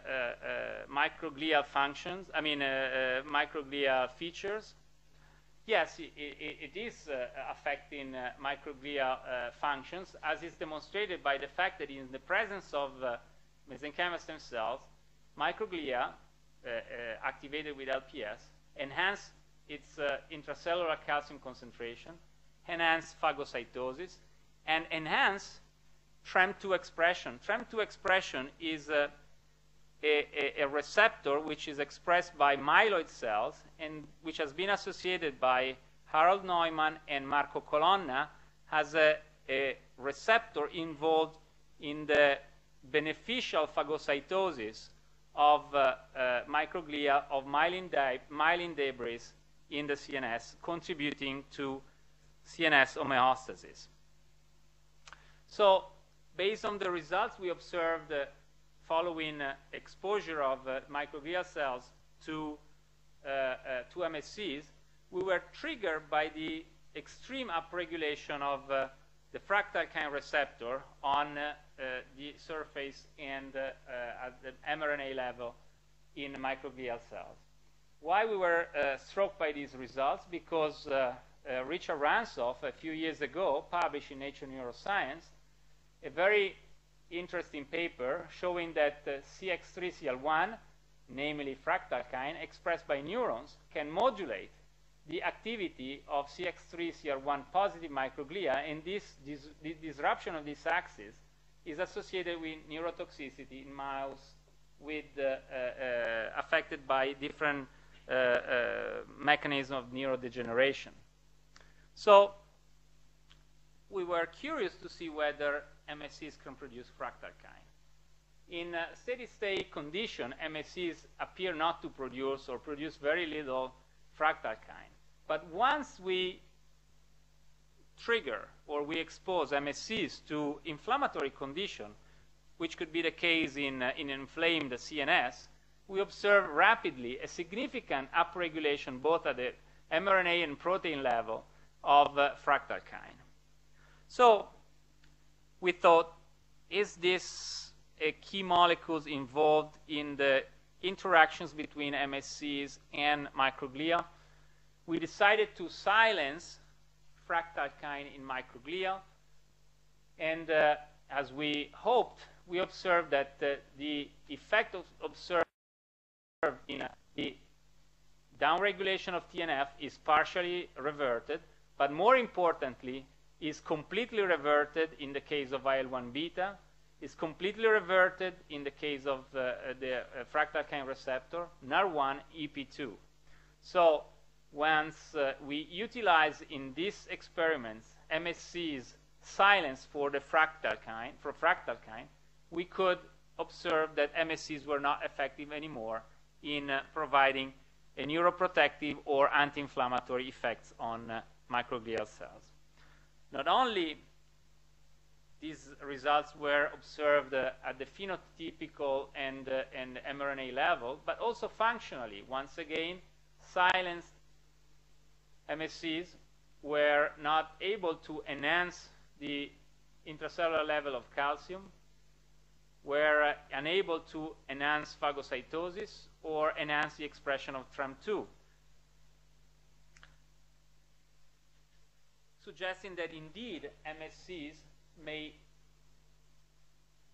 microglia functions, I mean uh, microglia features? Yes, it, it, it is uh, affecting uh, microglia uh, functions, as is demonstrated by the fact that in the presence of mesenchymal stem cells, microglia activated with LPS enhance its uh, intracellular calcium concentration, enhance phagocytosis, and enhance TREM2 expression. TREM2 expression is a, a, receptor which is expressed by myeloid cells and which has been associated by Harold Neumann and Marco Colonna as a, a receptor involved in the beneficial phagocytosis of uh, uh, microglia of myelin, myelin debris in the CNS, contributing to CNS homeostasis. So based on the results we observed uh, following uh, exposure of uh, microglial cells to, uh, to MSCs, we were triggered by the extreme upregulation of the fractalkine receptor on the surface and at the mRNA level in microglial cells. Why we were struck by these results? Because uh, Richard Ransoff, a few years ago, published in Nature Neuroscience a very interesting paper showing that CX3CL1, namely fractalkine, expressed by neurons, can modulate the activity of CX3CR1 positive microglia, and this, disruption of this axis is associated with neurotoxicity in mouse with, uh, uh, affected by different uh, uh, mechanism of neurodegeneration. So we were curious to see whether MSCs can produce fractalkine. In a steady state condition, MSCs appear not to produce or produce very little fractalkine. But once we trigger or we expose MSCs to inflammatory condition, which could be the case in, uh, in inflamed CNS, we observe rapidly a significant upregulation both at the mRNA and protein level of uh, fractalkine. So we thought, is this a key molecules involved in the interactions between MSCs and microglia? We decided to silence fractalkine in microglia, and uh, as we hoped, we observed that uh, the effect of observed in the downregulation of TNF is partially reverted, but more importantly, is completely reverted in the case of IL-1 beta, is completely reverted in the case of uh, the uh, fractalkine receptor, NAR1, EP2. So once uh, we utilize in these experiments MSC's silence for the fractalkine, for fractalkine, we could observe that MSCs were not effective anymore in uh, providing a neuroprotective or anti-inflammatory effects on uh, microglial cells. Not only these results were observed uh, at the phenotypical and, uh, and mRNA level, but also functionally. Once again, silenced MSCs were not able to enhance the intracellular level of calcium, were uh, unable to enhance phagocytosis or enhance the expression of TREM2. Suggesting that indeed MSCs may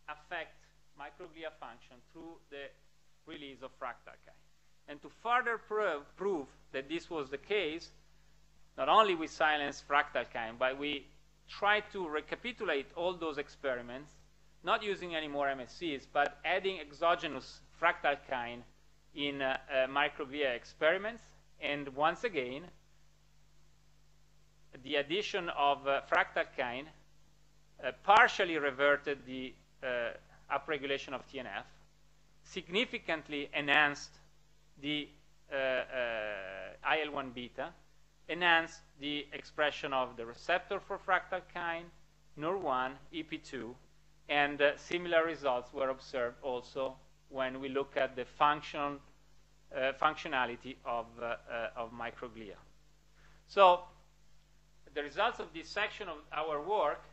affect microglia function through the release of fractalkine. And to further prove, prove that this was the case, not only we silenced fractalkine, but we tried to recapitulate all those experiments, not using any more MSCs, but adding exogenous fractalkine in uh, uh, microglia experiments. And once again, the addition of uh, fractalkine uh, partially reverted the uh, upregulation of TNF, significantly enhanced the uh, uh, IL-1 beta, enhanced the expression of the receptor for fractal fractalkine, NUR1, EP2, and uh, similar results were observed also when we look at the function, functionality of, of microglia. So the results of this section of our work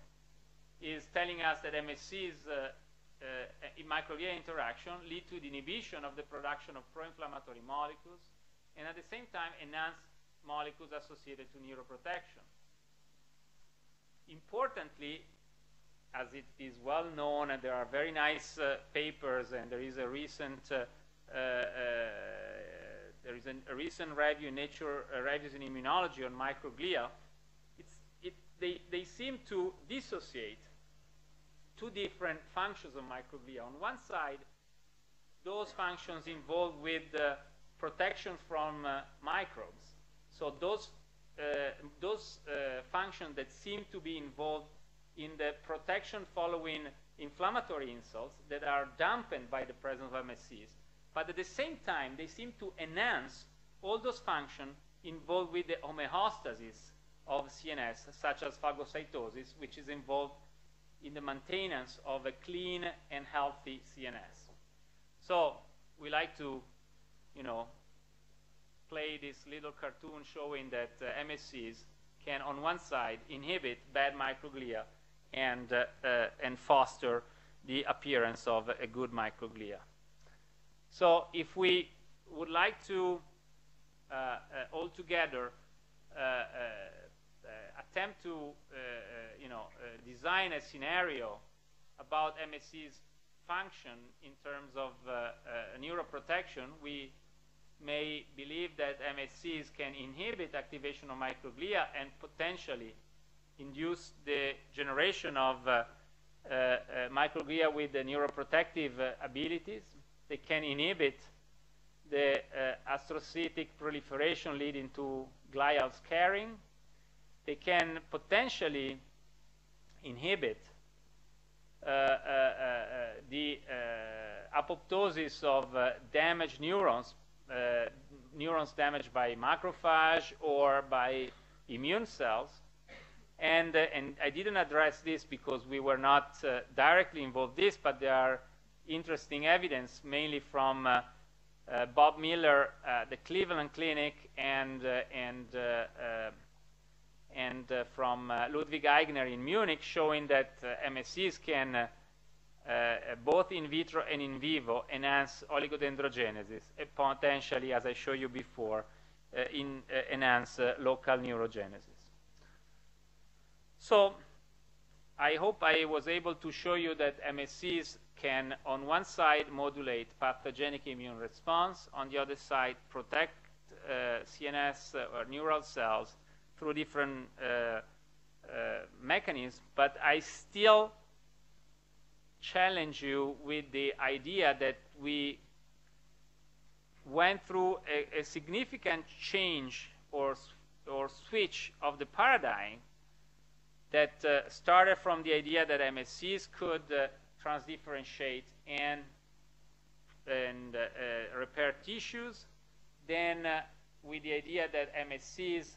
is telling us that MSCs uh, uh, in microglia interaction lead to the inhibition of the production of pro-inflammatory molecules and at the same time enhance molecules associated to neuroprotection. Importantly, as it is well known, and there are very nice uh, papers, and there is a recent uh, uh, uh there is an, a recent review Nature Reviews in Immunology on microglia they, they seem to dissociate two different functions of microglia. On one side, those functions involved with uh, protection from uh, microbes. So those, uh, those uh, functions that seem to be involved in the protection following inflammatory insults that are dampened by the presence of MSCs. But at the same time, they seem to enhance all those functions involved with the homeostasis of CNS, such as phagocytosis, which is involved in the maintenance of a clean and healthy CNS. So we like to, you know, play this little cartoon showing that uh, MSCs can, on one side, inhibit bad microglia and, uh, uh, and foster the appearance of a good microglia. So if we would like to, uh, uh, altogether, uh, attempt to uh, uh, you know, design a scenario about MSC's function in terms of neuroprotection, we may believe that MSCs can inhibit activation of microglia and potentially induce the generation of uh, uh, uh, microglia with the neuroprotective abilities. They can inhibit the astrocytic proliferation leading to glial scarring they can potentially inhibit uh, uh, uh, the apoptosis of damaged neurons, neurons damaged by macrophage or by immune cells. And, and I didn't address this because we were not directly involved in this, but there are interesting evidence, mainly from uh, uh, Bob Miller, uh, the Cleveland Clinic, and and and uh, from uh, Ludwig Eigner in Munich, showing that uh, MSCs can both in vitro and in vivo enhance oligodendrogenesis, and potentially, as I showed you before, in, enhance local neurogenesis. So I hope I was able to show you that MSCs can, on one side, modulate pathogenic immune response, on the other side, protect uh, CNS uh, or neural cells through different uh, uh, mechanisms, but I still challenge you with the idea that we went through a, a significant change or, or switch of the paradigm that uh, started from the idea that MSCs could uh, transdifferentiate and, and uh, uh, repair tissues. Then with the idea that MSCs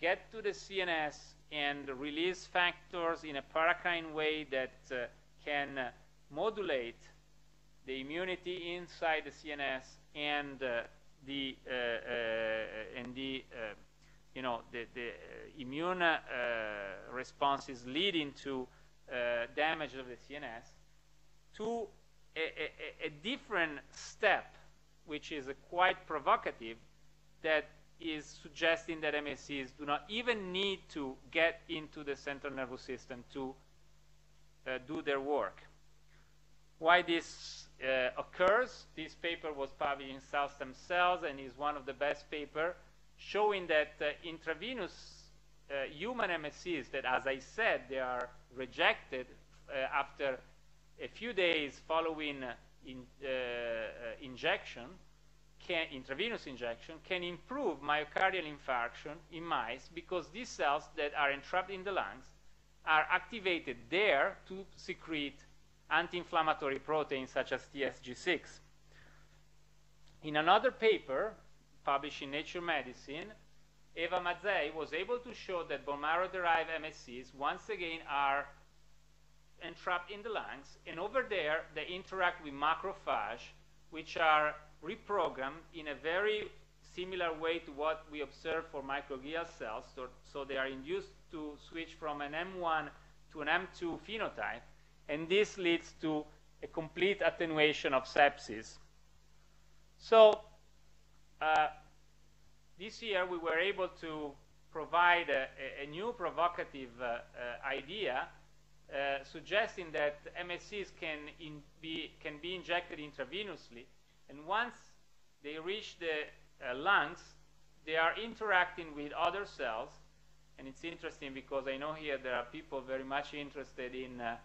get to the CNS and release factors in a paracrine way that uh, can uh, modulate the immunity inside the CNS and uh, the and the you know the, the immune responses leading to damage of the CNS to a, a, a different step, which is quite provocative, that is suggesting that MSCs do not even need to get into the central nervous system to uh, do their work. Why this uh, occurs, this paper was published in Cell Stem Cells and is one of the best papers showing that uh, intravenous uh, human MSCs that, as I said, they are rejected uh, after a few days following uh, in, injection, can, intravenous injection, can improve myocardial infarction in mice because these cells that are entrapped in the lungs are activated there to secrete anti-inflammatory proteins such as TSG6. In another paper published in Nature Medicine, Eva Mazzei was able to show that bone marrow-derived MSCs once again are entrapped in the lungs. And over there, they interact with macrophage, which are reprogrammed in a very similar way to what we observe for microglial cells. So, so they are induced to switch from an M1 to an M2 phenotype. And this leads to a complete attenuation of sepsis. So uh, this year we were able to provide a, a new provocative uh, uh, idea uh, suggesting that MSCs can, be, can be injected intravenously. And once they reach the uh, lungs, they are interacting with other cells. And it's interesting because I know here there are people very much interested in, uh,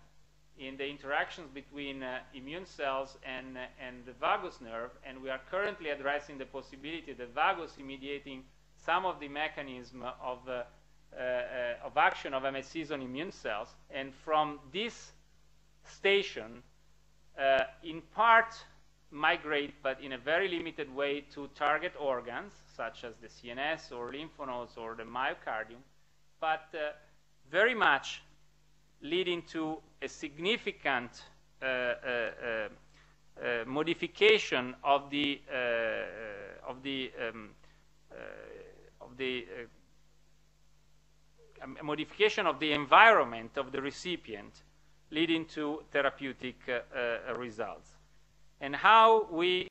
in the interactions between uh, immune cells and, and the vagus nerve. And we are currently addressing the possibility that vagus is mediating some of the mechanism of uh, uh, of action of MSCs on immune cells. And from this station, uh, in part migrate, but in a very limited way, to target organs, such as the CNS or lymph nodes or the myocardium, but very much leading to a significant uh, uh, uh, modification of the of the um, of the a modification of the environment of the recipient leading to therapeutic uh, uh, results. And how we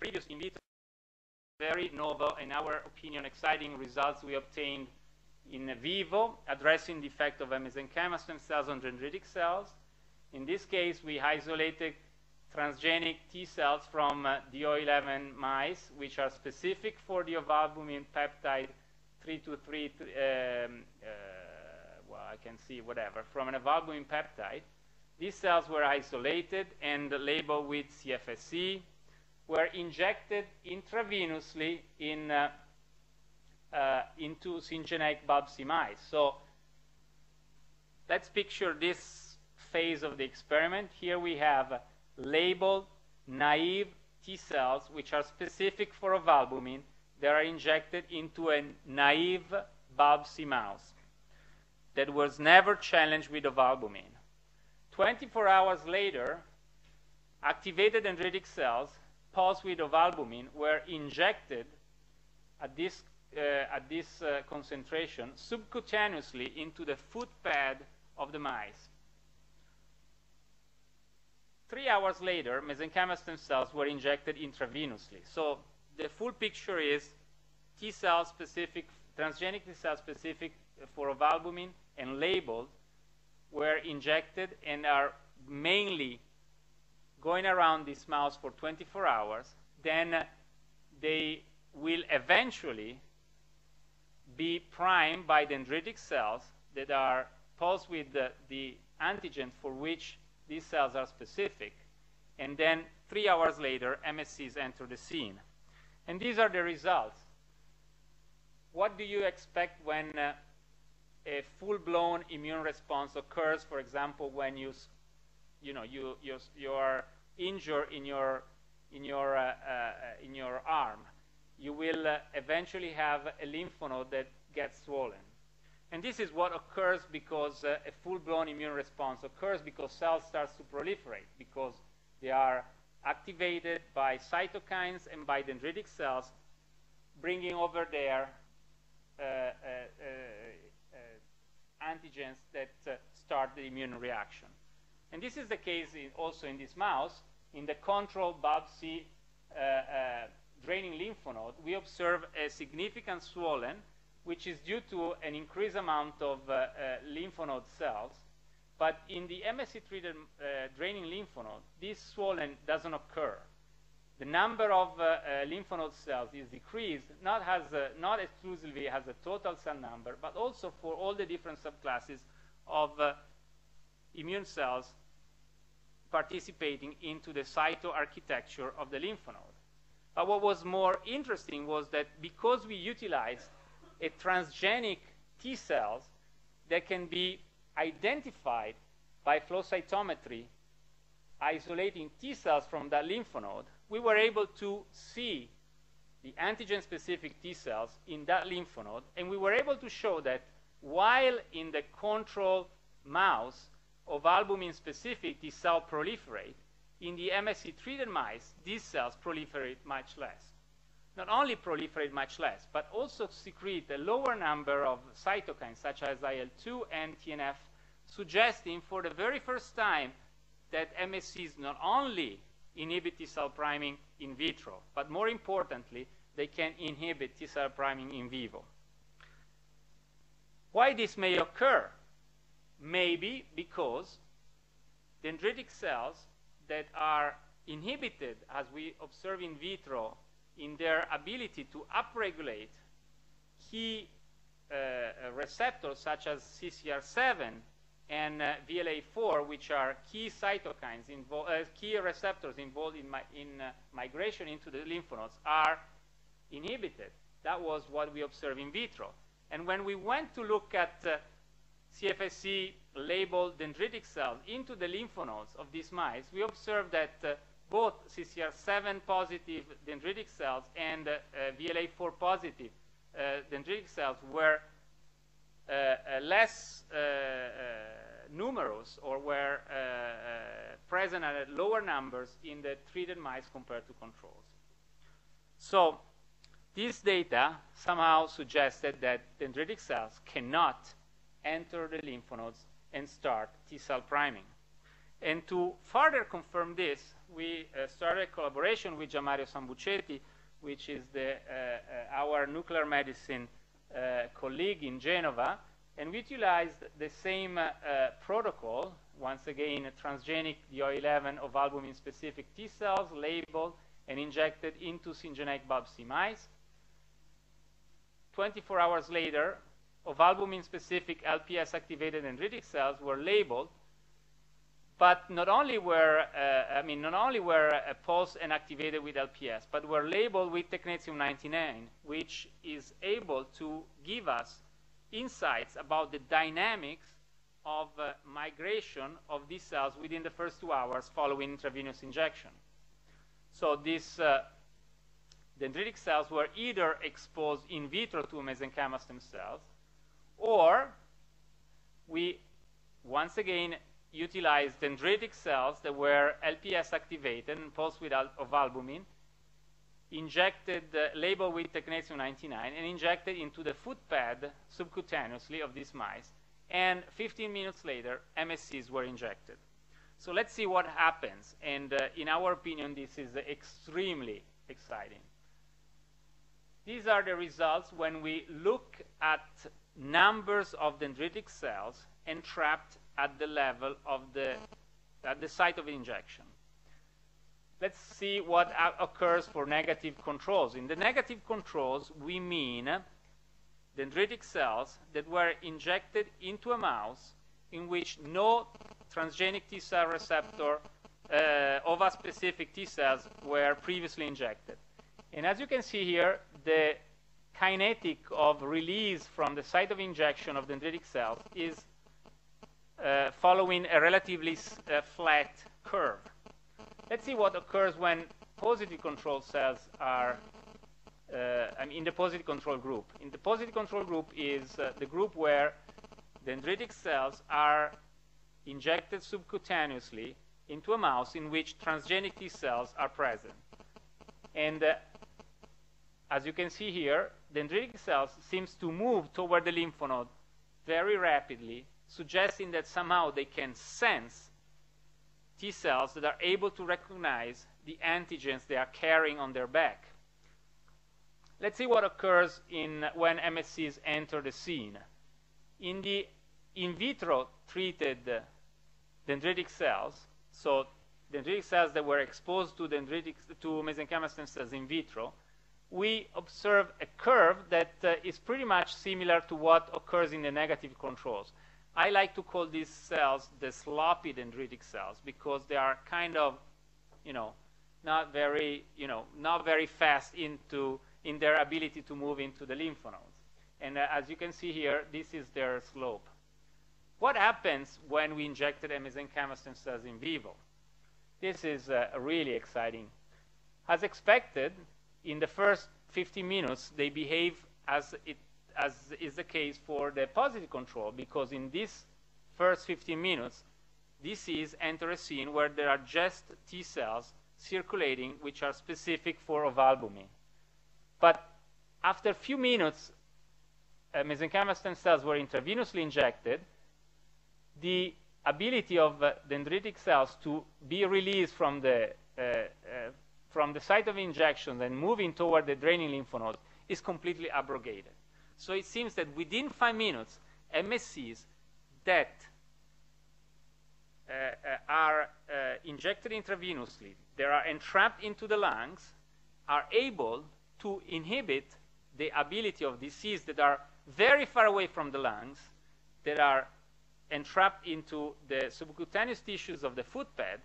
previous in vitro very novel, in our opinion, exciting results we obtained in vivo, addressing the effect of mesenchymal stem cells on dendritic cells. In this case, we isolated transgenic T cells from uh, DO11 mice, which are specific for the ovalbumin peptide 323, um, uh, well, I can see whatever, from an ovalbumin peptide. These cells were isolated and labeled with CFSE, were injected intravenously in, uh, uh, into syngeneic BALB/c mice. So let's picture this phase of the experiment. Here we have labeled naive T cells, which are specific for ovalbumin, that are injected into a naive BALB/c mouse that was never challenged with ovalbumin. 24 hours later, activated dendritic cells pulsed with ovalbumin were injected at this, uh, at this uh, concentration subcutaneously into the foot pad of the mice. Three hours later, mesenchymal stem cells were injected intravenously. So the full picture is T cell specific, transgenic T cell specific for ovalbumin and labeled were injected and are mainly going around this mouse for 24 hours, then they will eventually be primed by dendritic cells that are pulsed with the, the antigen for which these cells are specific. And then three hours later, MSCs enter the scene. And these are the results. What do you expect when uh, a full-blown immune response occurs, for example, when you, you know, you, you, you are injured in your, in your, uh, uh, in your arm. You will uh, eventually have a lymph node that gets swollen. And this is what occurs because uh, a full-blown immune response occurs because cells start to proliferate, because they are activated by cytokines and by dendritic cells, bringing over there uh, uh, antigens that uh, start the immune reaction. And this is the case in, also in this mouse. In the control uh, uh, draining lymph node, we observe a significant swollen, which is due to an increased amount of uh, uh, lymph node cells. But in the MSC-treated uh, draining lymph node, this swollen doesn't occur the number of uh, uh, lymph node cells is decreased, not, has a, not exclusively as a total cell number, but also for all the different subclasses of uh, immune cells participating into the cytoarchitecture of the lymph node. But what was more interesting was that because we utilized a transgenic T cells that can be identified by flow cytometry isolating T cells from that lymph node, we were able to see the antigen-specific T cells in that lymph node, and we were able to show that while in the control mouse of albumin-specific T cell proliferate, in the MSC-treated mice, these cells proliferate much less. Not only proliferate much less, but also secrete a lower number of cytokines, such as IL-2 and TNF, suggesting for the very first time that MSCs not only inhibit T cell priming in vitro, but more importantly, they can inhibit T cell priming in vivo. Why this may occur? Maybe because dendritic cells that are inhibited, as we observe in vitro, in their ability to upregulate key uh, receptors such as CCR7 and uh, VLA4, which are key cytokines, uh, key receptors involved in, mi in uh, migration into the lymph nodes, are inhibited. That was what we observed in vitro. And when we went to look at uh, CFSC labeled dendritic cells into the lymph nodes of these mice, we observed that uh, both CCR7 positive dendritic cells and uh, VLA4 positive dendritic cells were less numerous or were uh, uh, present at lower numbers in the treated mice compared to controls. So this data somehow suggested that dendritic cells cannot enter the lymph nodes and start T cell priming. And to further confirm this, we uh, started a collaboration with Gianmario Sambucetti, which is the, uh, uh, our nuclear medicine uh, colleague in Genova, and we utilized the same protocol, once again, a transgenic DO11 of albumin-specific T cells labeled and injected into syngeneic BALB/c mice. 24 hours later, of albumin-specific LPS-activated dendritic cells were labeled, but not only were, uh, I mean, not only were uh, and activated with LPS, but were labeled with technetium-99, which is able to give us insights about the dynamics of uh, migration of these cells within the first two hours following intravenous injection. So these uh, dendritic cells were either exposed in vitro to mesenchymal stem cells, or we once again utilized dendritic cells that were LPS activated and pulsed with of albumin, injected, uh, labeled with technetium-99, and injected into the foot pad subcutaneously of these mice. And 15 minutes later, MSCs were injected. So let's see what happens. And uh, in our opinion, this is extremely exciting. These are the results when we look at numbers of dendritic cells entrapped at the level of the, at the site of injection. Let's see what occurs for negative controls. In the negative controls, we mean dendritic cells that were injected into a mouse in which no transgenic T cell receptor uh, OVA-specific T cells were previously injected. And as you can see here, the kinetic of release from the site of injection of dendritic cells is uh, following a relatively uh, flat curve. Let's see what occurs when positive control cells are uh, I mean, in the positive control group. In the positive control group is uh, the group where dendritic cells are injected subcutaneously into a mouse in which transgenic T cells are present. And uh, as you can see here, dendritic cells seems to move toward the lymph node very rapidly suggesting that somehow they can sense T cells that are able to recognize the antigens they are carrying on their back. Let's see what occurs in when MSCs enter the scene. In the in vitro treated dendritic cells, so dendritic cells that were exposed to dendritic to mesenchymal stem cells in vitro, we observe a curve that uh, is pretty much similar to what occurs in the negative controls. I like to call these cells the sloppy dendritic cells because they are kind of, you know, not very, you know, not very fast into in their ability to move into the lymph nodes. And uh, as you can see here, this is their slope. What happens when we injected mesenchymal cells in vivo? This is uh, really exciting. As expected, in the first 50 minutes, they behave as it as is the case for the positive control, because in this first 15 minutes, DCs enter a scene where there are just T cells circulating which are specific for ovalbumin. But after a few minutes, uh, mesenchymal stem cells were intravenously injected. The ability of uh, dendritic cells to be released from the, uh, uh, from the site of injection and moving toward the draining lymph node is completely abrogated. So it seems that within five minutes, MSCs that uh, uh, are uh, injected intravenously, they are entrapped into the lungs, are able to inhibit the ability of disease that are very far away from the lungs, that are entrapped into the subcutaneous tissues of the foot pad,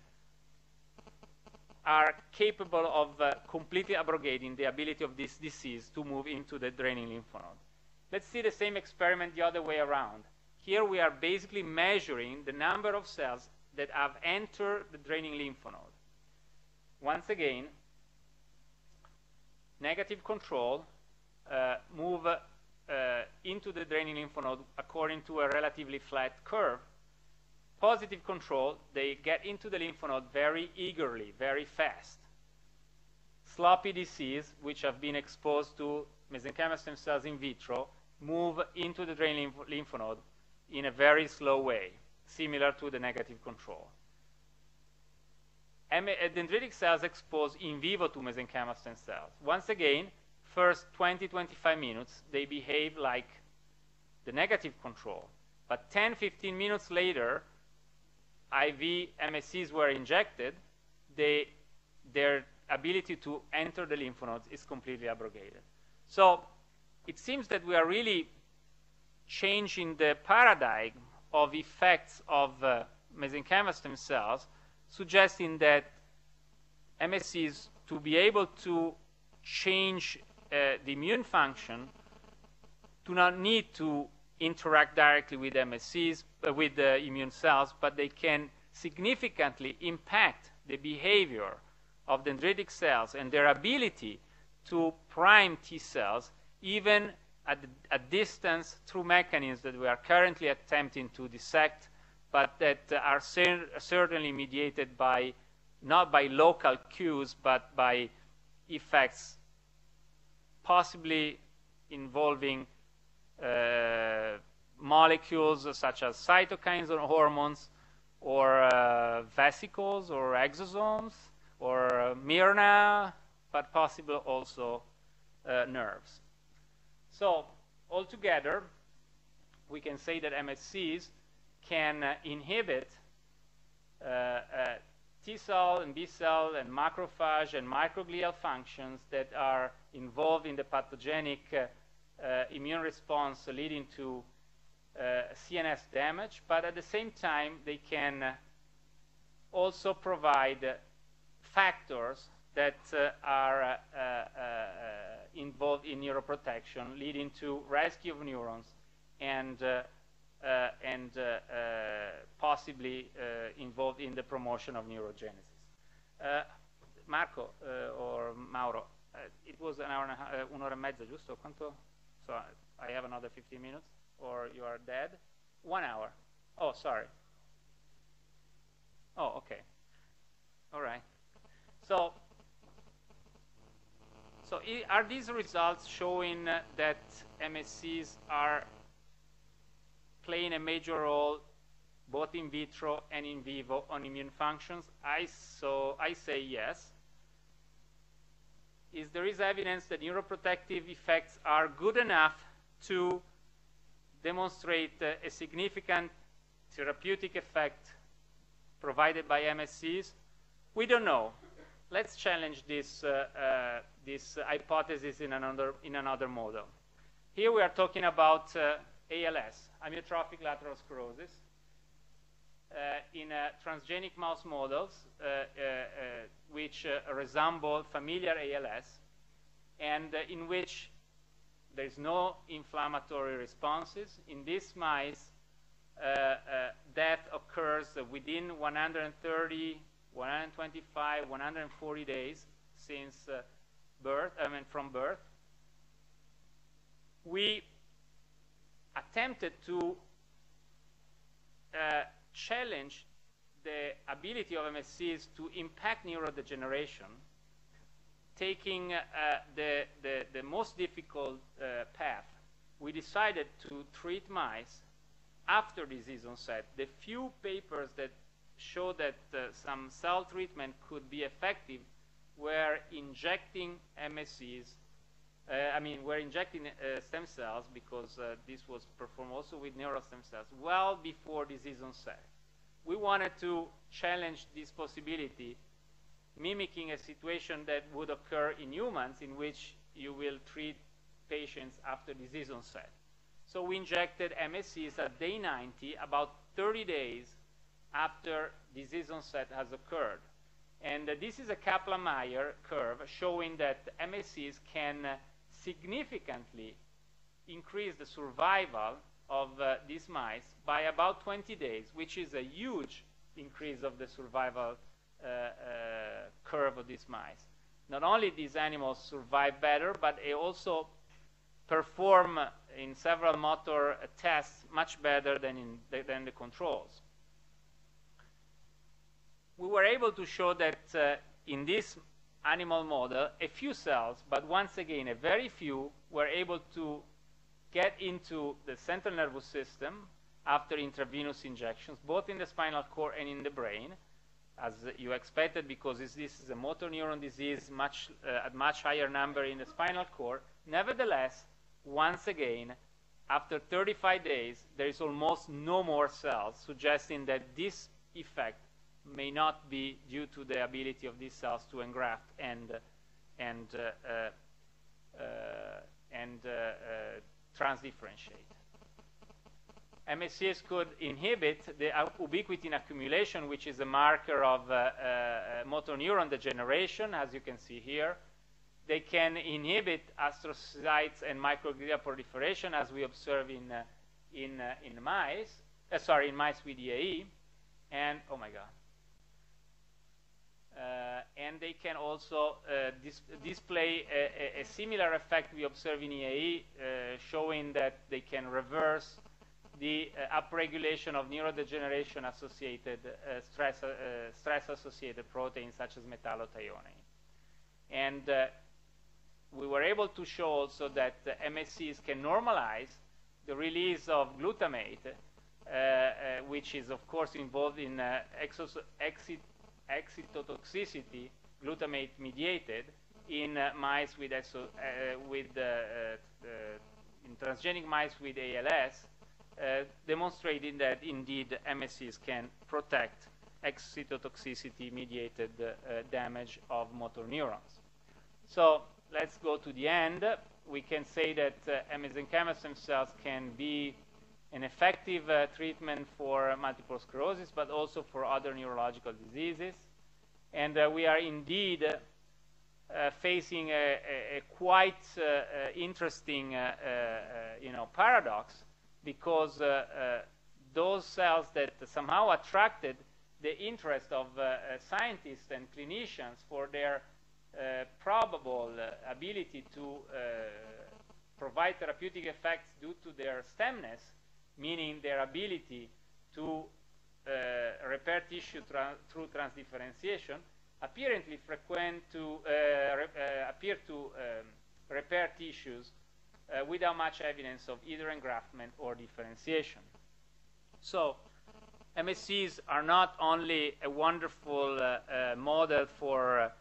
are capable of uh, completely abrogating the ability of this disease to move into the draining lymph node. Let's see the same experiment the other way around. Here we are basically measuring the number of cells that have entered the draining lymph node. Once again, negative control uh, move uh, into the draining lymph node according to a relatively flat curve. Positive control, they get into the lymph node very eagerly, very fast. Sloppy disease, which have been exposed to mesenchymal stem cells in vitro, move into the drain lymph, node in a very slow way, similar to the negative control. Uh, dendritic cells exposed in vivo to mesenchymal stem cells. Once again, first 20-25 minutes, they behave like the negative control. But 10-15 minutes later, IV MSCs were injected, they, their ability to enter the lymph nodes is completely abrogated. So it seems that we are really changing the paradigm of effects of uh, mesenchymal stem cells, suggesting that MSCs, to be able to change uh, the immune function, do not need to interact directly with MSCs, uh, with the immune cells, but they can significantly impact the behavior of dendritic cells and their ability to prime T cells, even at a distance through mechanisms that we are currently attempting to dissect, but that are cer certainly mediated by not by local cues, but by effects possibly involving uh, molecules such as cytokines or hormones, or uh, vesicles or exosomes, or uh, but possible also uh, nerves. So altogether, we can say that MSCs can uh, inhibit uh, uh, T cell and B cell and macrophage and microglial functions that are involved in the pathogenic uh, uh, immune response leading to CNS damage, but at the same time they can also provide factors that uh, are uh, uh, involved in neuroprotection, leading to rescue of neurons and uh, and uh, uh, possibly involved in the promotion of neurogenesis. Marco or Mauro, it was an hour and a half, un'ora e mezza, giusto? Quanto? So I have another 15 minutes, or you are dead? One hour. Oh, sorry. Oh, okay. All right. So, so are these results showing that MSCs are playing a major role both in vitro and in vivo on immune functions? I, so, I say yes. Is there is evidence that neuroprotective effects are good enough to demonstrate uh, a significant therapeutic effect provided by MSCs? We don't know. Let's challenge this, uh, uh, this hypothesis in another, in another model. Here we are talking about uh, ALS, amyotrophic lateral sclerosis, uh, in uh, transgenic mouse models uh, which resemble familiar ALS and in which there is no inflammatory responses. In these mice, death occurs within 130, 125, 140 days since birth, I mean from birth. We attempted to uh, challenge the ability of MSCs to impact neurodegeneration, taking uh, the, the, the, most difficult uh, path. We decided to treat mice after disease onset. The few papers that show that uh, some cell treatment could be effective were injecting MSCs uh, I mean, we're injecting uh, stem cells because uh, this was performed also with neural stem cells well before disease onset. We wanted to challenge this possibility, mimicking a situation that would occur in humans in which you will treat patients after disease onset. So we injected MSCs at day 90, about 30 days after disease onset has occurred. And uh, this is a Kaplan-Meier curve showing that MSCs can uh, significantly increase the survival of uh, these mice by about 20 days, which is a huge increase of the survival uh, uh, curve of these mice. Not only these animals survive better, but they also perform in several motor tests much better than, in the, than the controls. We were able to show that uh, in this animal model, a few cells, but once again, a very few, were able to get into the central nervous system after intravenous injections, both in the spinal cord and in the brain, as you expected, because this is a motor neuron disease much, uh, at much higher number in the spinal cord. Nevertheless, once again, after 35 days, there is almost no more cells, suggesting that this effect may not be due to the ability of these cells to engraft and and uh, uh, uh and transdifferentiate. MSCs could inhibit the ubiquitin accumulation, which is a marker of motor neuron degeneration, as you can see here. They can inhibit astrocytes and microglia proliferation, as we observe in, in, in mice, uh, sorry, in mice with DAE. And, oh my God. Uh, and they can also dis display a, a, similar effect we observe in EAE, showing that they can reverse the uh, upregulation of neurodegeneration associated uh, stress, uh, stress associated proteins such as metallothionein. And we were able to show also that MSCs can normalize the release of glutamate, uh, uh, which is of course involved in uh, exit excitotoxicity, glutamate mediated, in mice with, with in transgenic mice with ALS, uh, demonstrating that indeed MSCs can protect excitotoxicity mediated uh, damage of motor neurons. So let's go to the end. We can say that uh, mesenchymal cells can be an effective uh, treatment for multiple sclerosis, but also for other neurological diseases. And uh, we are indeed uh, facing a, a, a quite interesting, you know, paradox because uh, uh, those cells that somehow attracted the interest of uh, scientists and clinicians for their probable ability to provide therapeutic effects due to their stemness, meaning their ability to uh, repair tissue tra through transdifferentiation, apparently frequent to uh, uh, appear to um, repair tissues uh, without much evidence of either engraftment or differentiation. So MSCs are not only a wonderful uh, model for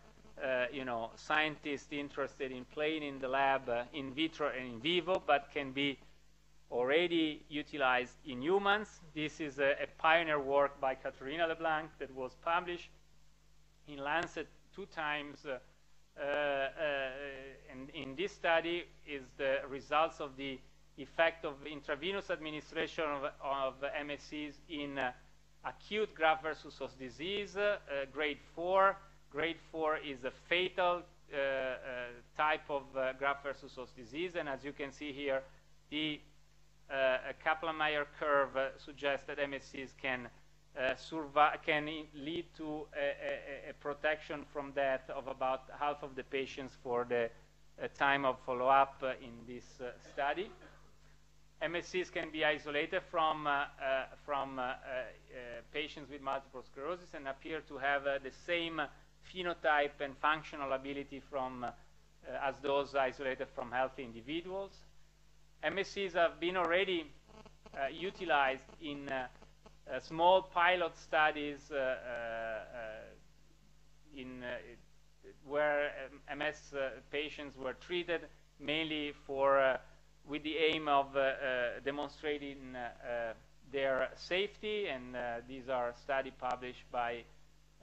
uh, you know, scientists interested in playing in the lab uh, in vitro and in vivo, but can be already utilized in humans. This is a, a pioneer work by Katerina LeBlanc that was published in Lancet two times uh, uh, uh, and in this study is the results of the effect of intravenous administration of, of MSCs in uh, acute graft versus host disease, grade 4. Grade 4 is a fatal uh, uh, type of uh, graft versus host disease, and as you can see here, the Kaplan-Meier curve suggests that MSCs can uh, can lead to a, a, a, protection from death of about half of the patients for the uh, time of follow-up uh, in this uh, study. MSCs can be isolated from, uh, uh, from patients with multiple sclerosis and appear to have the same phenotype and functional ability from, as those isolated from healthy individuals. MSCs have been already uh, utilized in uh, uh, small pilot studies uh, uh, uh in where um, MS patients were treated mainly for with the aim of demonstrating their safety, and these are studies published by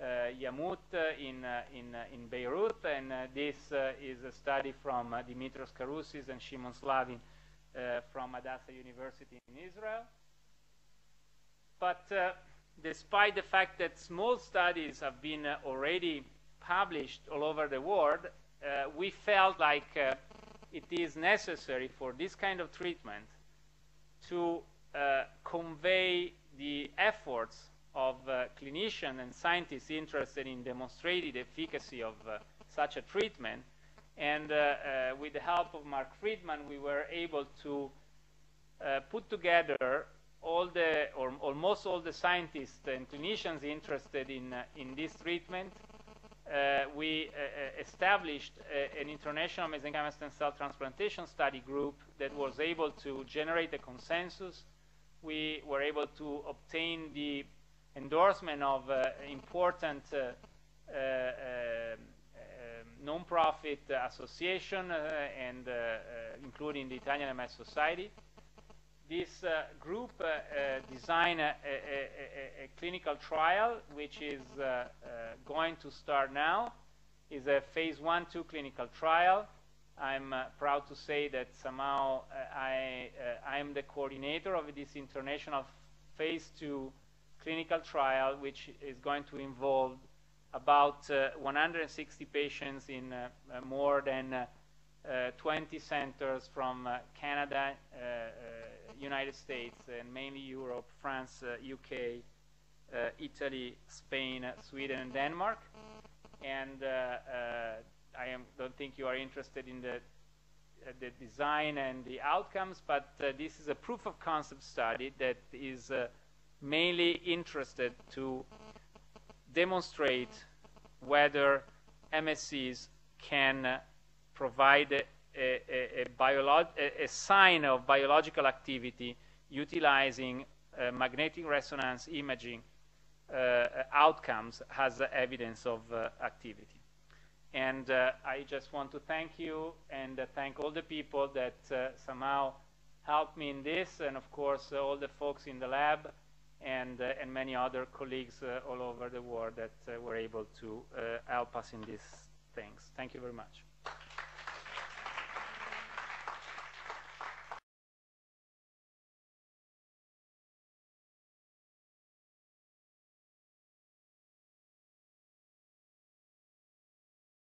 uh, Yamut in, uh, in, uh, in Beirut, and this is a study from Dimitrios Karoussis and Shimon Slavin from Hadassah University in Israel. But uh, despite the fact that small studies have been uh, already published all over the world, uh, we felt like uh, it is necessary for this kind of treatment to uh, convey the efforts of uh, clinicians and scientists interested in demonstrating the efficacy of such a treatment. And with the help of Mark Friedman, we were able to put together all the, or almost all the scientists and clinicians interested in, uh, in this treatment, uh, we uh, uh established a, an international mesenchymal stem cell transplantation study group that was able to generate a consensus. We were able to obtain the endorsement of uh, important uh, um, non-profit association and including the Italian MS Society this uh, group uh, uh, designed a, a, a, clinical trial which is uh, uh, going to start now. is a phase 1-2 clinical trial I'm uh, proud to say that somehow uh, I, uh, I'm the coordinator of this international phase two clinical trial, which is going to involve about uh, 160 patients in uh, uh, more than uh, uh, 20 centers from uh, Canada, United States, and mainly Europe, France, UK, Italy, Spain, Sweden, and Denmark. And I am, don't think you are interested in the the design and the outcomes, but uh, this is a proof of concept study that is uh, mainly interested to demonstrate whether MSCs can provide a, a, a, a, sign of biological activity utilizing uh, magnetic resonance imaging uh, outcomes as evidence of uh, activity. And uh, I just want to thank you and uh, thank all the people that uh, somehow helped me in this, and of course all the folks in the lab and, uh, and many other colleagues uh, all over the world that uh, were able to help us in these things. Thank you very much.